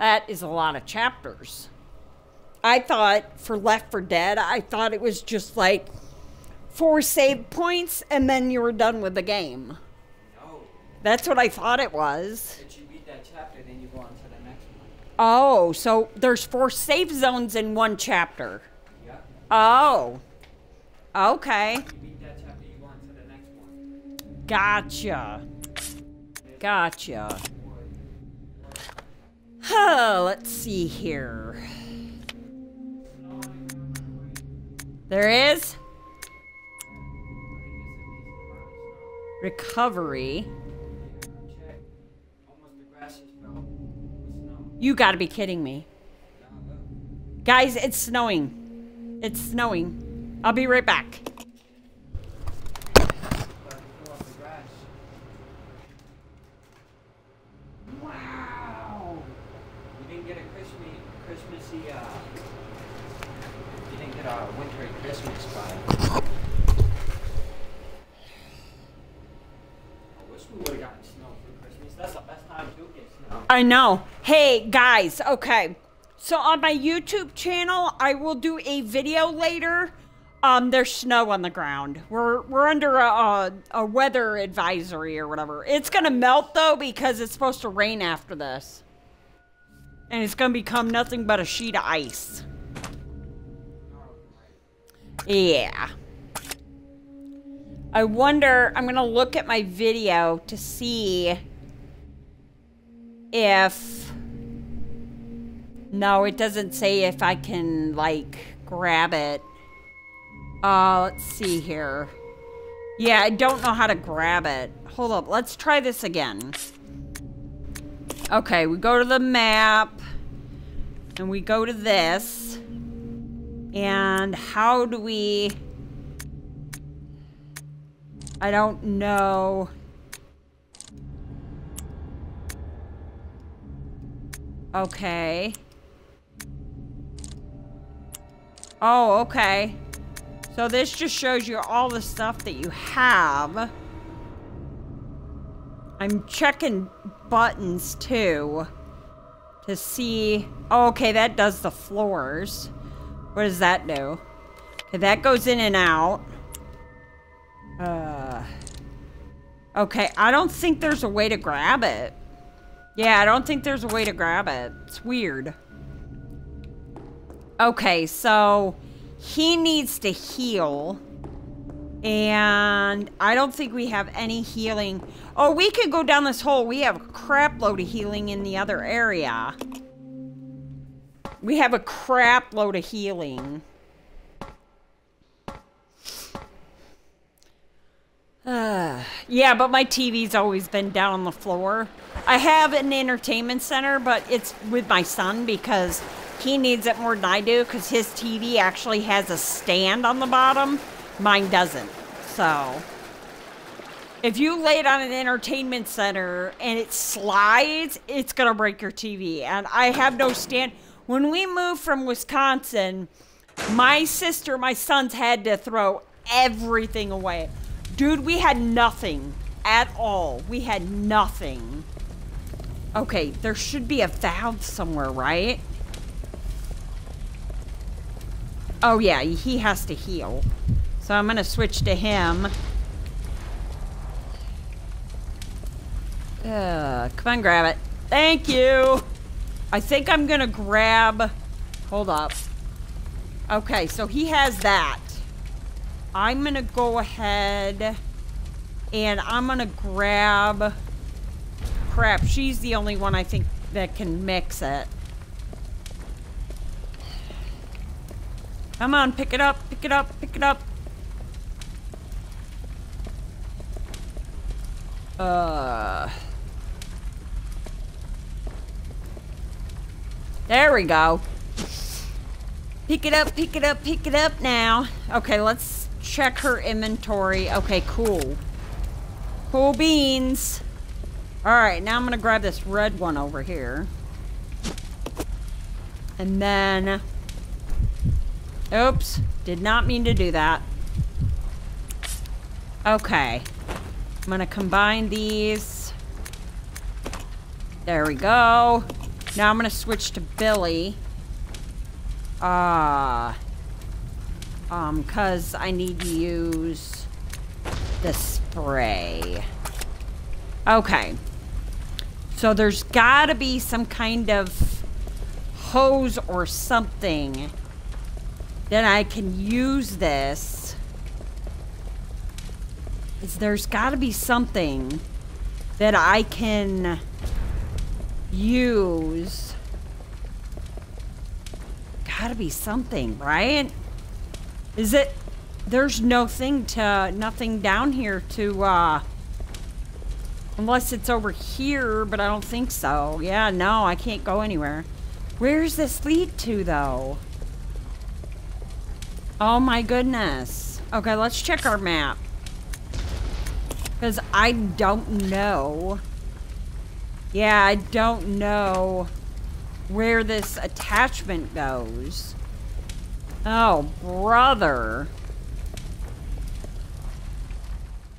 That is a lot of chapters. I thought for Left 4 Dead, I thought it was just like four save points and then you were done with the game. No. That's what I thought it was. But you beat that chapter, then you go on to the next one. Oh, so there's four save zones in one chapter. Yeah. Oh. Okay. You that chapter, you go on to the next one. Gotcha. Gotcha. Huh, let's see here. There is recovery. You gotta be kidding me. Guys, it's snowing. It's snowing. I'll be right back. But pull off the grass. Wow. You didn't get a a Christmas, Christmassy, uh, you didn't get a wintry Christmas by. I wish we would have gotten snow for Christmas. That's the best time to get snow. I know. Hey, guys, okay. So on my YouTube channel, I will do a video later. Um, there's snow on the ground. We're we're under a, a, a weather advisory or whatever. It's gonna melt though because it's supposed to rain after this, and it's gonna become nothing but a sheet of ice. Yeah. I wonder. I'm gonna look at my video to see if. No, it doesn't say if I can like grab it. Uh, let's see here. Yeah, I don't know how to grab it. Hold up, let's try this again. Okay, we go to the map. And we go to this. And how do we... I don't know. Okay. Oh, okay. So this just shows you all the stuff that you have. I'm checking buttons too to see. Oh, okay, that does the floors. What does that do? Okay, that goes in and out. Uh. Okay, I don't think there's a way to grab it. Yeah, I don't think there's a way to grab it. It's weird. Okay, so he needs to heal. And I don't think we have any healing. Oh, we could go down this hole. We have a crap load of healing in the other area. We have a crap load of healing. Uh, (sighs) yeah, but my TV's always been down on the floor. I have an entertainment center, but it's with my son because he needs it more than I do because his TV actually has a stand on the bottom. Mine doesn't. So, if you lay it on an entertainment center and it slides, it's going to break your TV. And I have no stand. When we moved from Wisconsin, my sister, my sons had to throw everything away. Dude, we had nothing at all. We had nothing. Okay, there should be a valve somewhere, right? Oh, yeah, he has to heal. So I'm to switch to him. Uh, come on, grab it. Thank you. I think I'm to grab... Hold up. Okay, so he has that. I'm to go ahead and I'm to grab... Crap, she's the only one I think that can mix it. Come on, pick it up, pick it up, pick it up. Uh... There we go. Pick it up, pick it up, pick it up now. Okay, let's check her inventory. Okay, cool. Cool beans. Alright, now I'm going to grab this red one over here. And then... Oops. Did not mean to do that. Okay. I'm going to combine these. There we go. Now I'm going to switch to Billy. Ah. Uh, um, because I need to use the spray. Okay. So there's got to be some kind of hose or something that I can use this. Is there's got to be something that I can use. Gotta be something, right? Is it... There's no thing to... Nothing down here to, uh... Unless it's over here, but I don't think so. Yeah, no, I can't go anywhere. Where's this lead to, though? Oh my goodness. Okay, let's check our map. Because I don't know. Yeah, I don't know where this attachment goes. Oh, brother.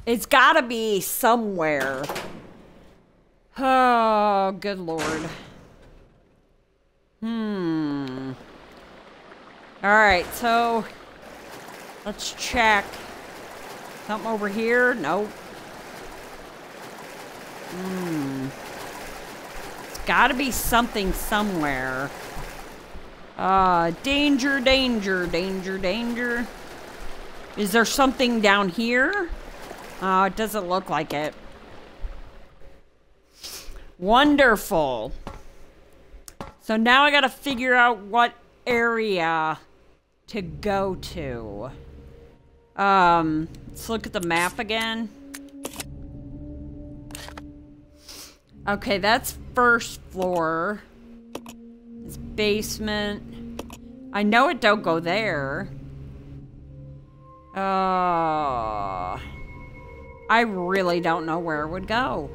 It's gotta be somewhere. Oh, good lord. Hmm. Alright, so let's check. Something over here? Nope. Hmm. It's gotta be something somewhere. Uh, danger, danger, danger, danger. Is there something down here? Uh, it doesn't look like it. Wonderful. So now I gotta figure out what area to go to. Um, let's look at the map again. Okay, that's first floor. It's basement. I know it don't go there. Uh, I really don't know where it would go.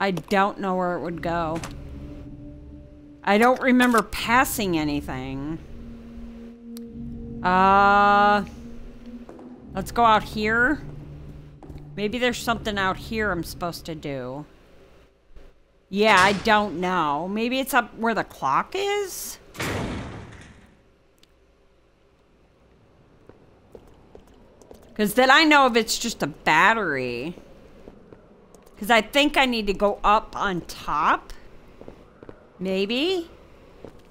I don't know where it would go. I don't remember passing anything. Uh, let's go out here. Maybe there's something out here I'm supposed to do. Yeah, I don't know. Maybe it's up where the clock is? Because then I know if it's just a battery. Because I think I need to go up on top. Maybe?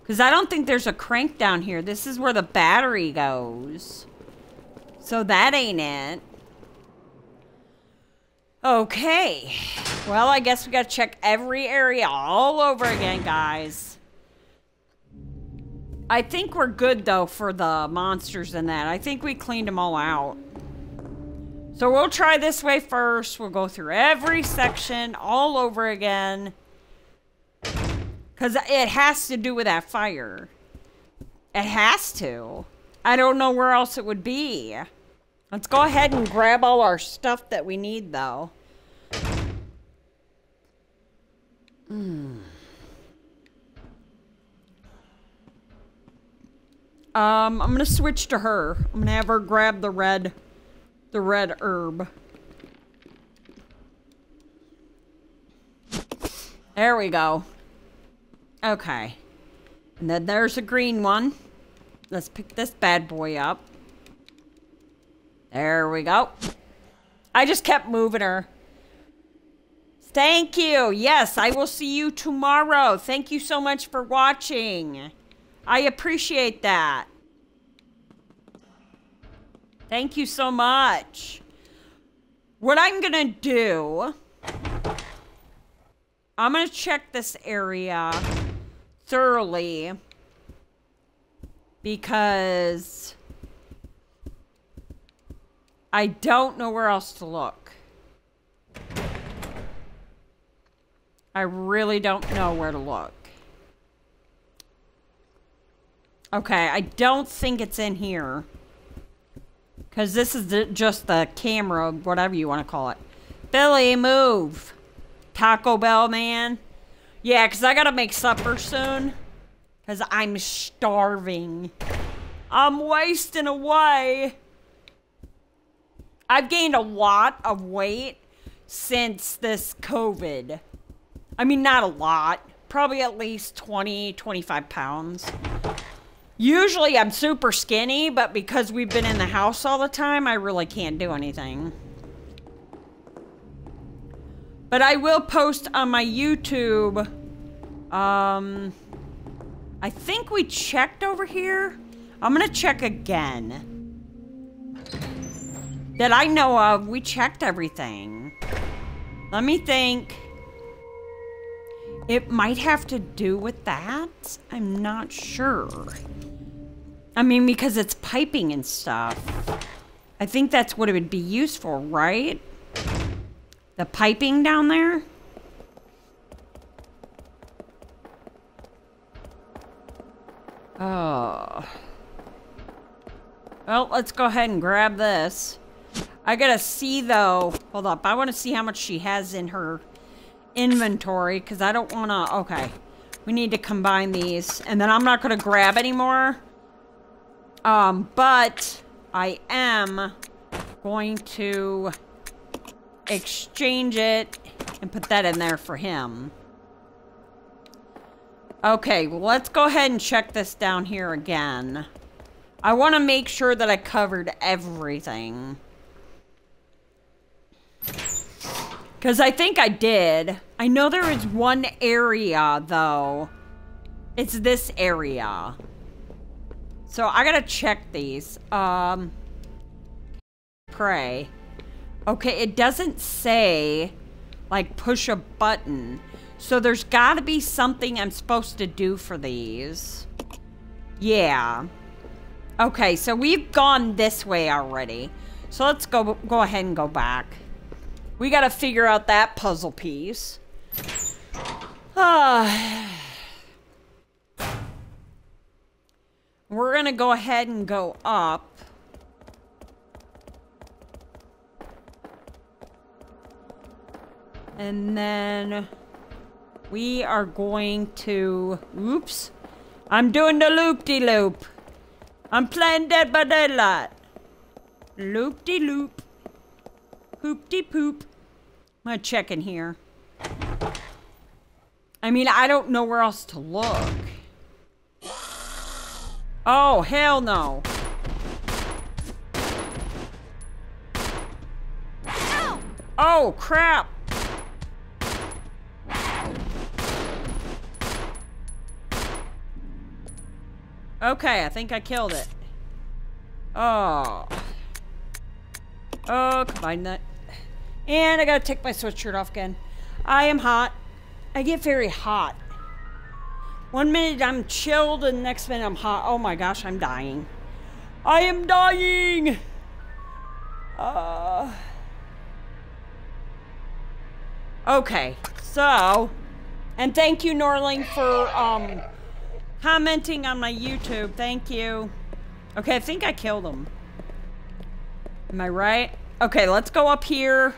Because I don't think there's a crank down here. This is where the battery goes. So that ain't it. Okay. Well, I guess we gotta check every area all over again, guys. I think we're good, though, for the monsters and that. I think we cleaned them all out. So we'll try this way first. We'll go through every section all over again. Because it has to do with that fire. It has to. I don't know where else it would be. Let's go ahead and grab all our stuff that we need, though. Hmm. Um, I'm gonna switch to her. I'm gonna have her grab the red, the red herb. There we go. Okay. And then there's a green one. Let's pick this bad boy up. There we go. I just kept moving her. Thank you. Yes, I will see you tomorrow. Thank you so much for watching. I appreciate that. Thank you so much. What I'm going to do, I'm going to check this area thoroughly because I don't know where else to look. I really don't know where to look. Okay, I don't think it's in here. Because this is the, just the camera, whatever you want to call it. Billy, move. Taco Bell man. Yeah, because I got to make supper soon. Because I'm starving. I'm wasting away. I've gained a lot of weight since this COVID. I mean, not a lot. Probably at least 20, 25 pounds. Usually I'm super skinny, but because we've been in the house all the time, I really can't do anything. But I will post on my YouTube. Um, I think we checked over here. I'm to check again. That I know of, we checked everything. Let me think. It might have to do with that. I'm not sure. I mean, because it's piping and stuff. I think that's what it would be useful, right? The piping down there? Oh. Well, let's go ahead and grab this. I gotta see, though. Hold up. I want to see how much she has in her inventory, because I don't want to... Okay. We need to combine these. And then I'm not going to grab anymore. Um, but I am going to exchange it and put that in there for him. Okay, well, let's go ahead and check this down here again. I want to make sure that I covered everything. Because I think I did. I know there is one area, though. It's this area. So I gotta check these. Um, pray. Okay, it doesn't say, like, push a button. So there's gotta be something I'm supposed to do for these. Yeah. Okay, so we've gone this way already. So let's go go ahead and go back. We gotta figure out that puzzle piece. Ah. (sighs) (sighs) We're gonna go ahead and go up. And then we are going to, oops, I'm doing the loop-de-loop. I'm playing Dead by Daylight. Loop-de-loop. Poop-de-poop. I'm gonna check in here. I mean, I don't know where else to look. Oh, hell no. Oh, crap. Okay, I think I killed it. Oh. Oh, combine that. And I gotta take my sweatshirt off again. I am hot. I get very hot. One minute I'm chilled and next minute I'm hot. Oh my gosh, I'm dying. I am dying! Uh... Okay, so... And thank you, Norling, for, um commenting on my YouTube. Thank you. Okay, I think I killed him. Am I right? Okay, let's go up here.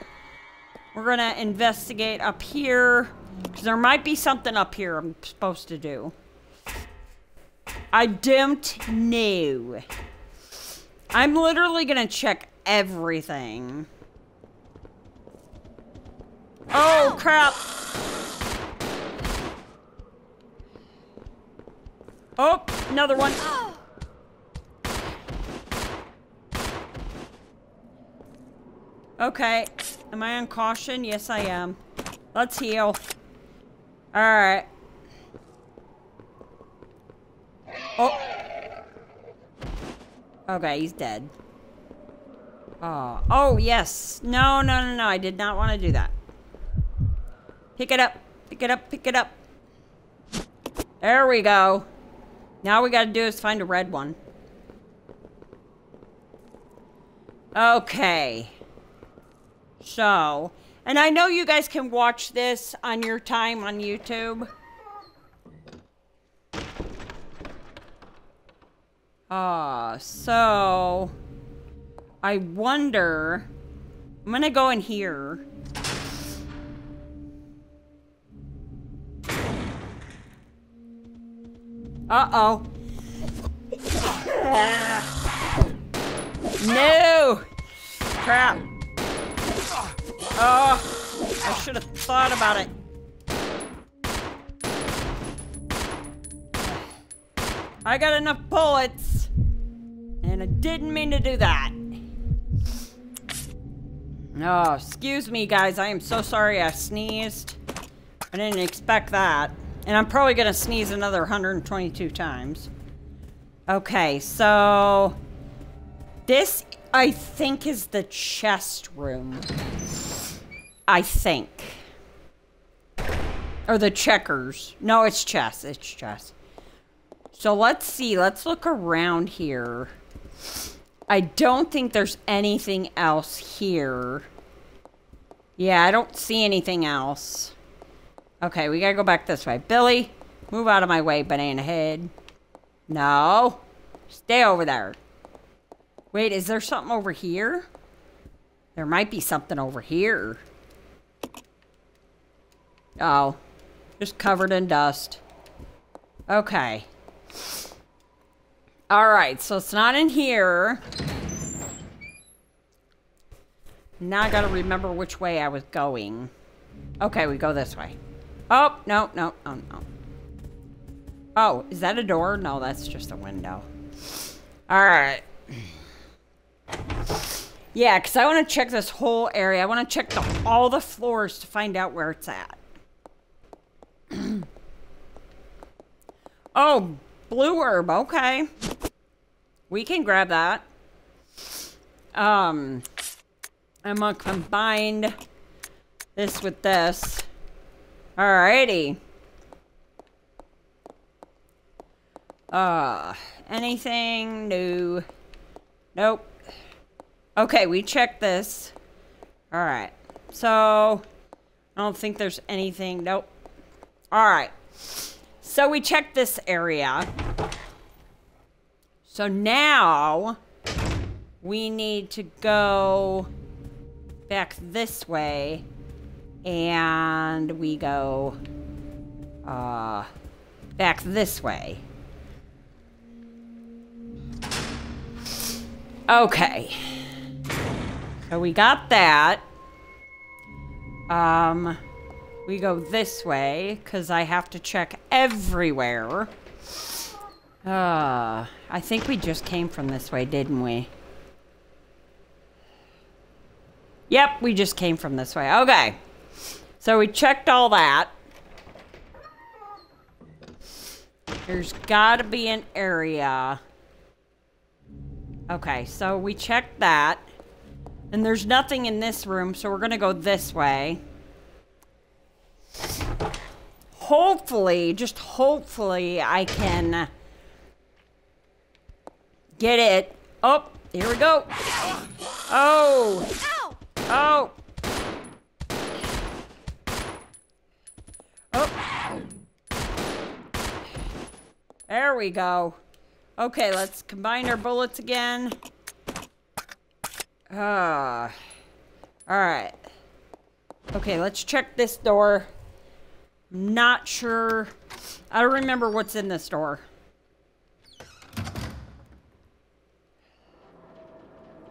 We're gonna investigate up here. Because there might be something up here I'm supposed to do. I don't know. I'm literally gonna check everything. Oh, crap. Oh, another one. Okay. Am I on caution? Yes, I am. Let's heal. Alright. Oh. Okay, he's dead. Oh. Oh, yes. No, no, no, no. I did not want to do that. Pick it up. Pick it up. Pick it up. There we go. Now we gotta do is find a red one. Okay. So, and I know you guys can watch this on your time on YouTube. Ah, uh, so I wonder. I'm gonna go in here. Uh-oh. No! Crap. Oh, I should have thought about it. I got enough bullets. And I didn't mean to do that. Oh, excuse me, guys. I am so sorry I sneezed. I didn't expect that. And I'm probably going to sneeze another 122 times. Okay, so... This, I think, is the chest room. I think. Or the checkers. No, it's chess. It's chess. So let's see. Let's look around here. I don't think there's anything else here. Yeah, I don't see anything else. Okay, we gotta go back this way. Billy, move out of my way, banana head. No. Stay over there. Wait, is there something over here? There might be something over here. Oh. Just covered in dust. Okay. Alright, so it's not in here. Now I gotta remember which way I was going. Okay, we go this way. Oh, no, no, no, no. Oh, is that a door? No, that's just a window. Alright. Yeah, because I want to check this whole area. I want to check the, all the floors to find out where it's at. (clears throat) oh, blue herb. Okay. We can grab that. Um, I'm to combine this with this. Alrighty. Uh, anything new? Nope. Okay, we checked this. Alright. So, I don't think there's anything. Nope. Alright. So we checked this area. So now, we need to go back this way. And we go uh, back this way. Okay. So we got that. Um, we go this way, because I have to check everywhere. Uh, I think we just came from this way, didn't we? Yep, we just came from this way. Okay. So we checked all that. There's gotta be an area. Okay, so we checked that. And there's nothing in this room, so we're gonna go this way. Hopefully, just hopefully, I can get it. Oh, here we go. Oh. Oh. Oh. There we go. Okay, let's combine our bullets again. Ah. Uh, Alright. Okay, let's check this door. Not sure. I don't remember what's in this door.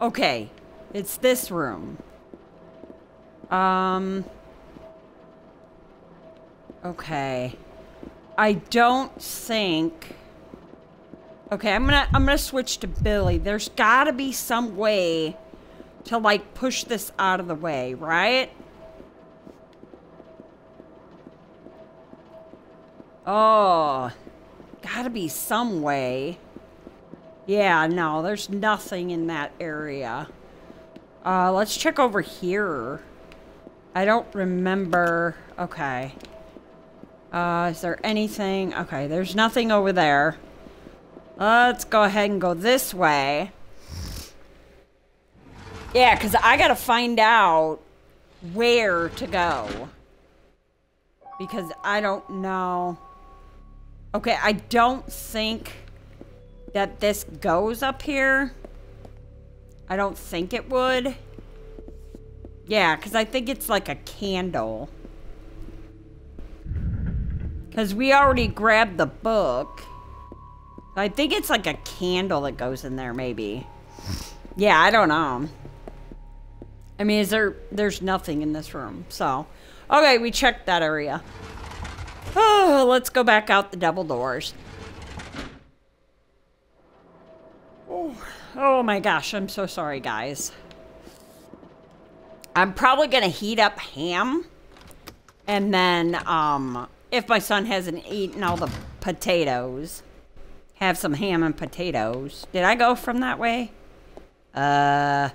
Okay. It's this room. Um. Okay. I don't think... Okay, I'm gonna I'm gonna switch to Billy. There's gotta be some way to like push this out of the way, right? Oh, gotta be some way. Yeah, no, there's nothing in that area. Uh, let's check over here. I don't remember. Okay. Uh, is there anything? Okay, there's nothing over there. Let's go ahead and go this way. Yeah, because I got to find out where to go. Because I don't know. Okay, I don't think that this goes up here. I don't think it would. Yeah, because I think it's like a candle. Because we already grabbed the book. I think it's like a candle that goes in there, maybe. Yeah, I don't know. I mean, is there... There's nothing in this room, so... Okay, we checked that area. (sighs) Let's go back out the double doors. Oh, oh my gosh, I'm so sorry, guys. I'm probably going to heat up ham. And then, um, if my son hasn't eaten all the potatoes, have some ham and potatoes. Did I go from that way? Uh,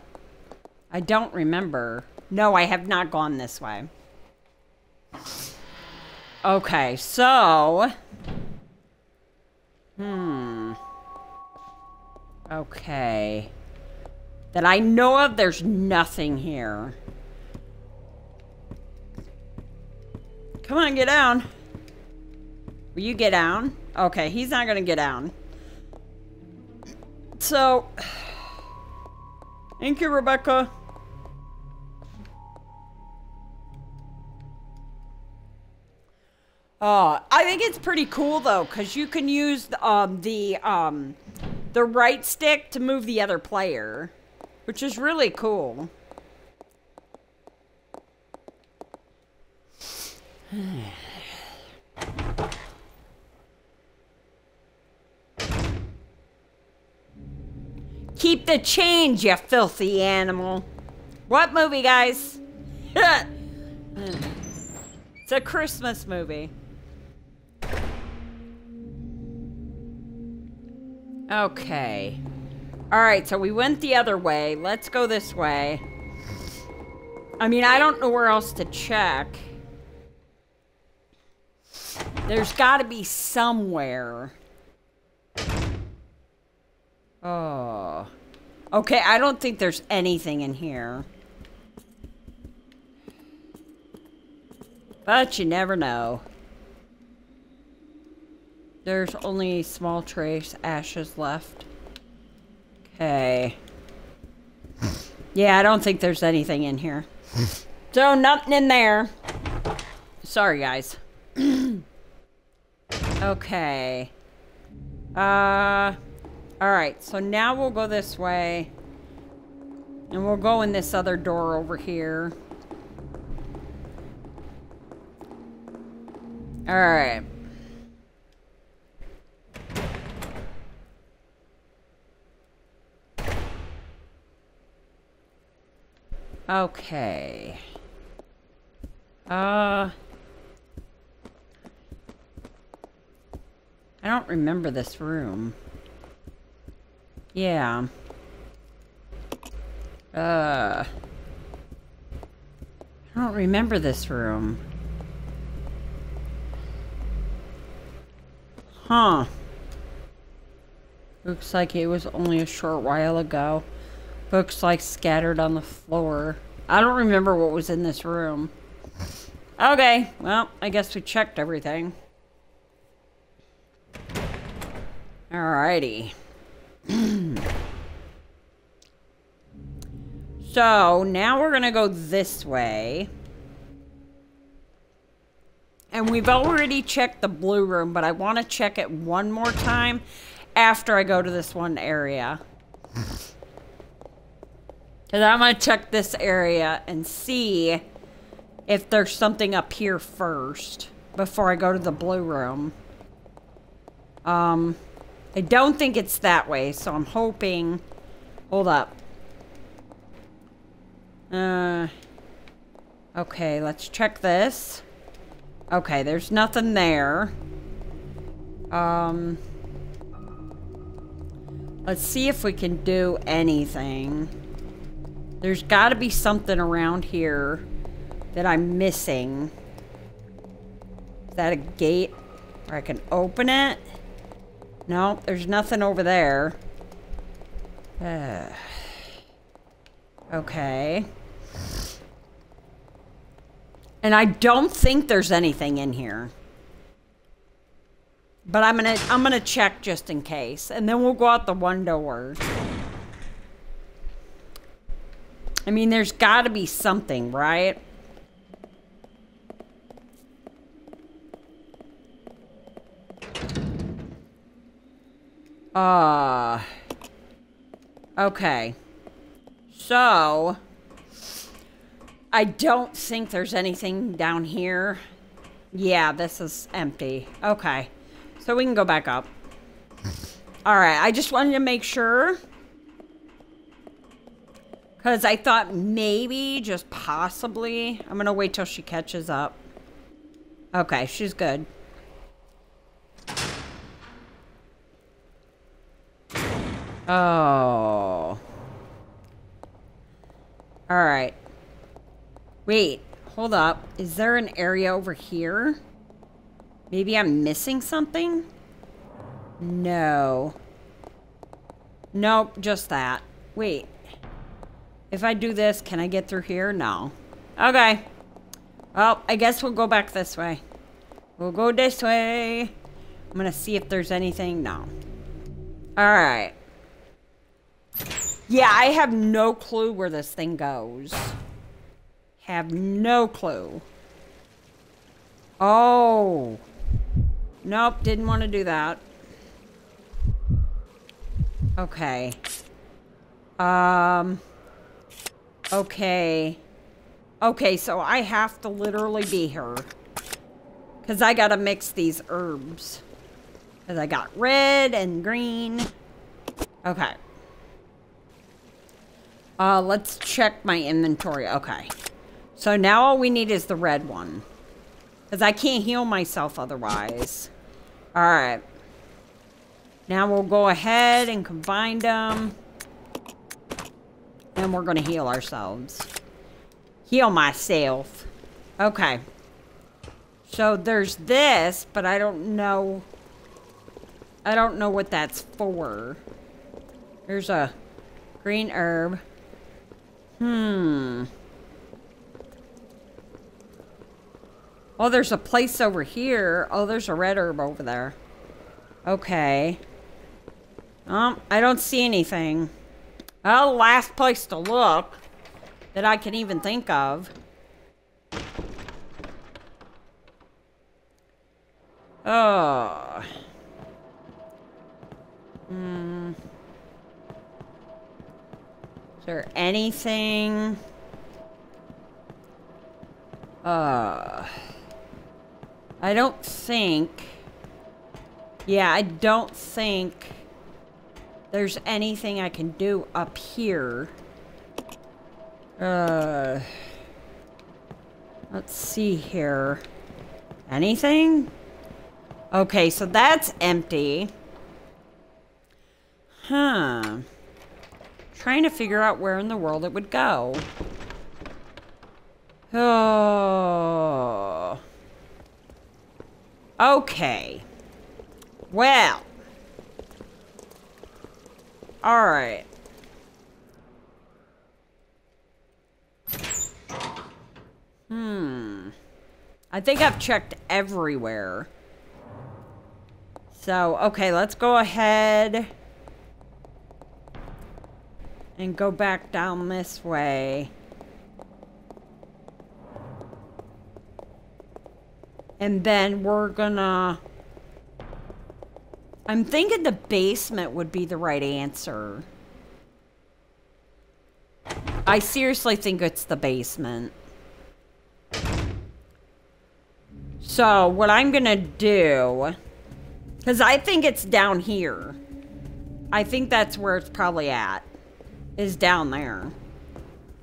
I don't remember. No, I have not gone this way. Okay, so... Hmm. Okay. That I know of, there's nothing here. Come on, get down. Will you get down? Okay, he's not gonna get down. So... (sighs) Thank you, Rebecca. Oh, I think it's pretty cool though, because you can use um, the um, the right stick to move the other player, which is really cool. (sighs) Keep the change, you filthy animal. What movie, guys? (laughs) it's a Christmas movie. Okay. Alright, so we went the other way. Let's go this way. I mean, I don't know where else to check. There's got to be somewhere. Oh. Okay, I don't think there's anything in here. But you never know. There's only small trace ashes left. Okay. Yeah, I don't think there's anything in here. so, nothing in there. Sorry, guys. (clears throat) okay. Uh... Alright, so now we'll go this way. And we'll go in this other door over here. Alright. Okay. Uh... I don't remember this room. Yeah. Uh... I don't remember this room. Huh. Looks like it was only a short while ago. Books like scattered on the floor. I don't remember what was in this room. Okay, well, I guess we checked everything. Alrighty. (clears throat) so, now we're gonna go this way. And we've already checked the blue room, but I want to check it one more time after I go to this one area. Because I'm going to check this area and see if there's something up here first before I go to the blue room. Um, I don't think it's that way, so I'm hoping... Hold up. Uh, okay, let's check this. Okay, there's nothing there. Um... Let's see if we can do anything. There's got to be something around here that I'm missing. Is that a gate where I can open it? No, there's nothing over there. Uh, okay. And I don't think there's anything in here. But I'm gonna I'm gonna check just in case. And then we'll go out the one door. I mean there's gotta be something, right? Uh Okay. So I don't think there's anything down here. Yeah, this is empty. Okay. So we can go back up. Alright, I just wanted to make sure. Because I thought maybe, just possibly. I'm going to wait till she catches up. Okay, she's good. Oh. Alright. Wait, hold up. Is there an area over here? Maybe I'm missing something? No. Nope, just that. Wait. If I do this, can I get through here? No. Okay. Well, I guess we'll go back this way. We'll go this way. I'm gonna see if there's anything. No. Alright. Yeah, I have no clue where this thing goes. Have no clue. Oh. Nope, didn't want to do that. Okay. Um. Okay. Okay, so I have to literally be here. Because I gotta mix these herbs. Because I got red and green. Okay. Uh, let's check my inventory. Okay. So now all we need is the red one. Because I can't heal myself otherwise. Alright. Now we'll go ahead and combine them. And we're going to heal ourselves. Heal myself. Okay. So there's this, but I don't know... I don't know what that's for. There's a green herb. Hmm. Oh, there's a place over here. Oh, there's a red herb over there. Okay. Um, I don't see anything. Well, last place to look that I can even think of. Oh. Hmm. Is there anything? Uh. I don't think. Yeah, I don't think there's anything I can do up here. Uh. Let's see here. Anything? Okay, so that's empty. Huh. Trying to figure out where in the world it would go. Oh. Okay. Well. Alright. Hmm. I think I've checked everywhere. So, okay, let's go ahead and go back down this way. And then we're gonna... I'm thinking the basement would be the right answer. I seriously think it's the basement. So, what I'm gonna do... Because I think it's down here. I think that's where it's probably at. Is down there.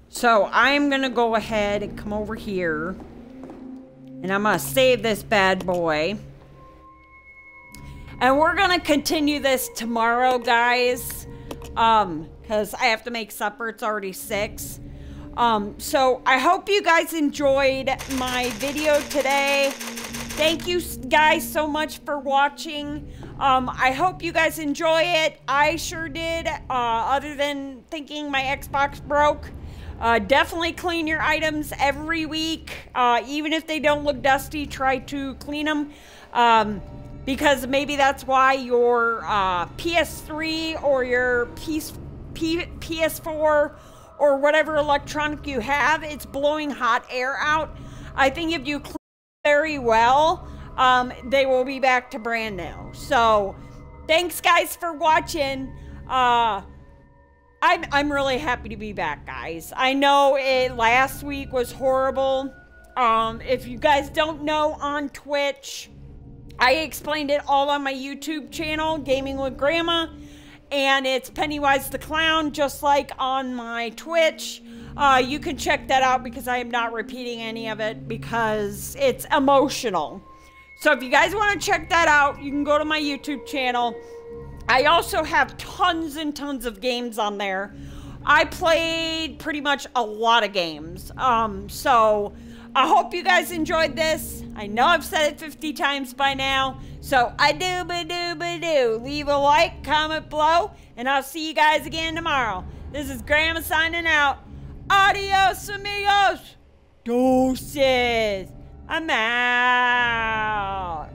So, I'm gonna go ahead and come over here. And I'm gonna save this bad boy. And we're gonna continue this tomorrow, guys. Um, because I have to make supper. It's already six. Um, so I hope you guys enjoyed my video today. Thank you guys so much for watching. Um, I hope you guys enjoy it. I sure did, uh, other than thinking my Xbox broke. Uh, definitely clean your items every week. Uh, even if they don't look dusty, try to clean them. Um, because maybe that's why your uh, PS3 or your PS P PS4 or whatever electronic you have, it's blowing hot air out. I think if you clean very well, um, they will be back to brand new. So, thanks guys for watching. Uh, I'm, I'm really happy to be back, guys. I know it last week was horrible. Um, if you guys don't know on Twitch, I explained it all on my YouTube channel, Gaming with Grandma, and it's Pennywise the Clown, just like on my Twitch. Uh, you can check that out because I am not repeating any of it because it's emotional. So if you guys want to check that out, you can go to my YouTube channel. I also have tons and tons of games on there. I played pretty much a lot of games. Um, so I hope you guys enjoyed this. I know I've said it 50 times by now. So I do ba do ba do. Leave a like, comment below, and I'll see you guys again tomorrow. This is Grandma signing out. Adios, amigos. Doses. I'm out.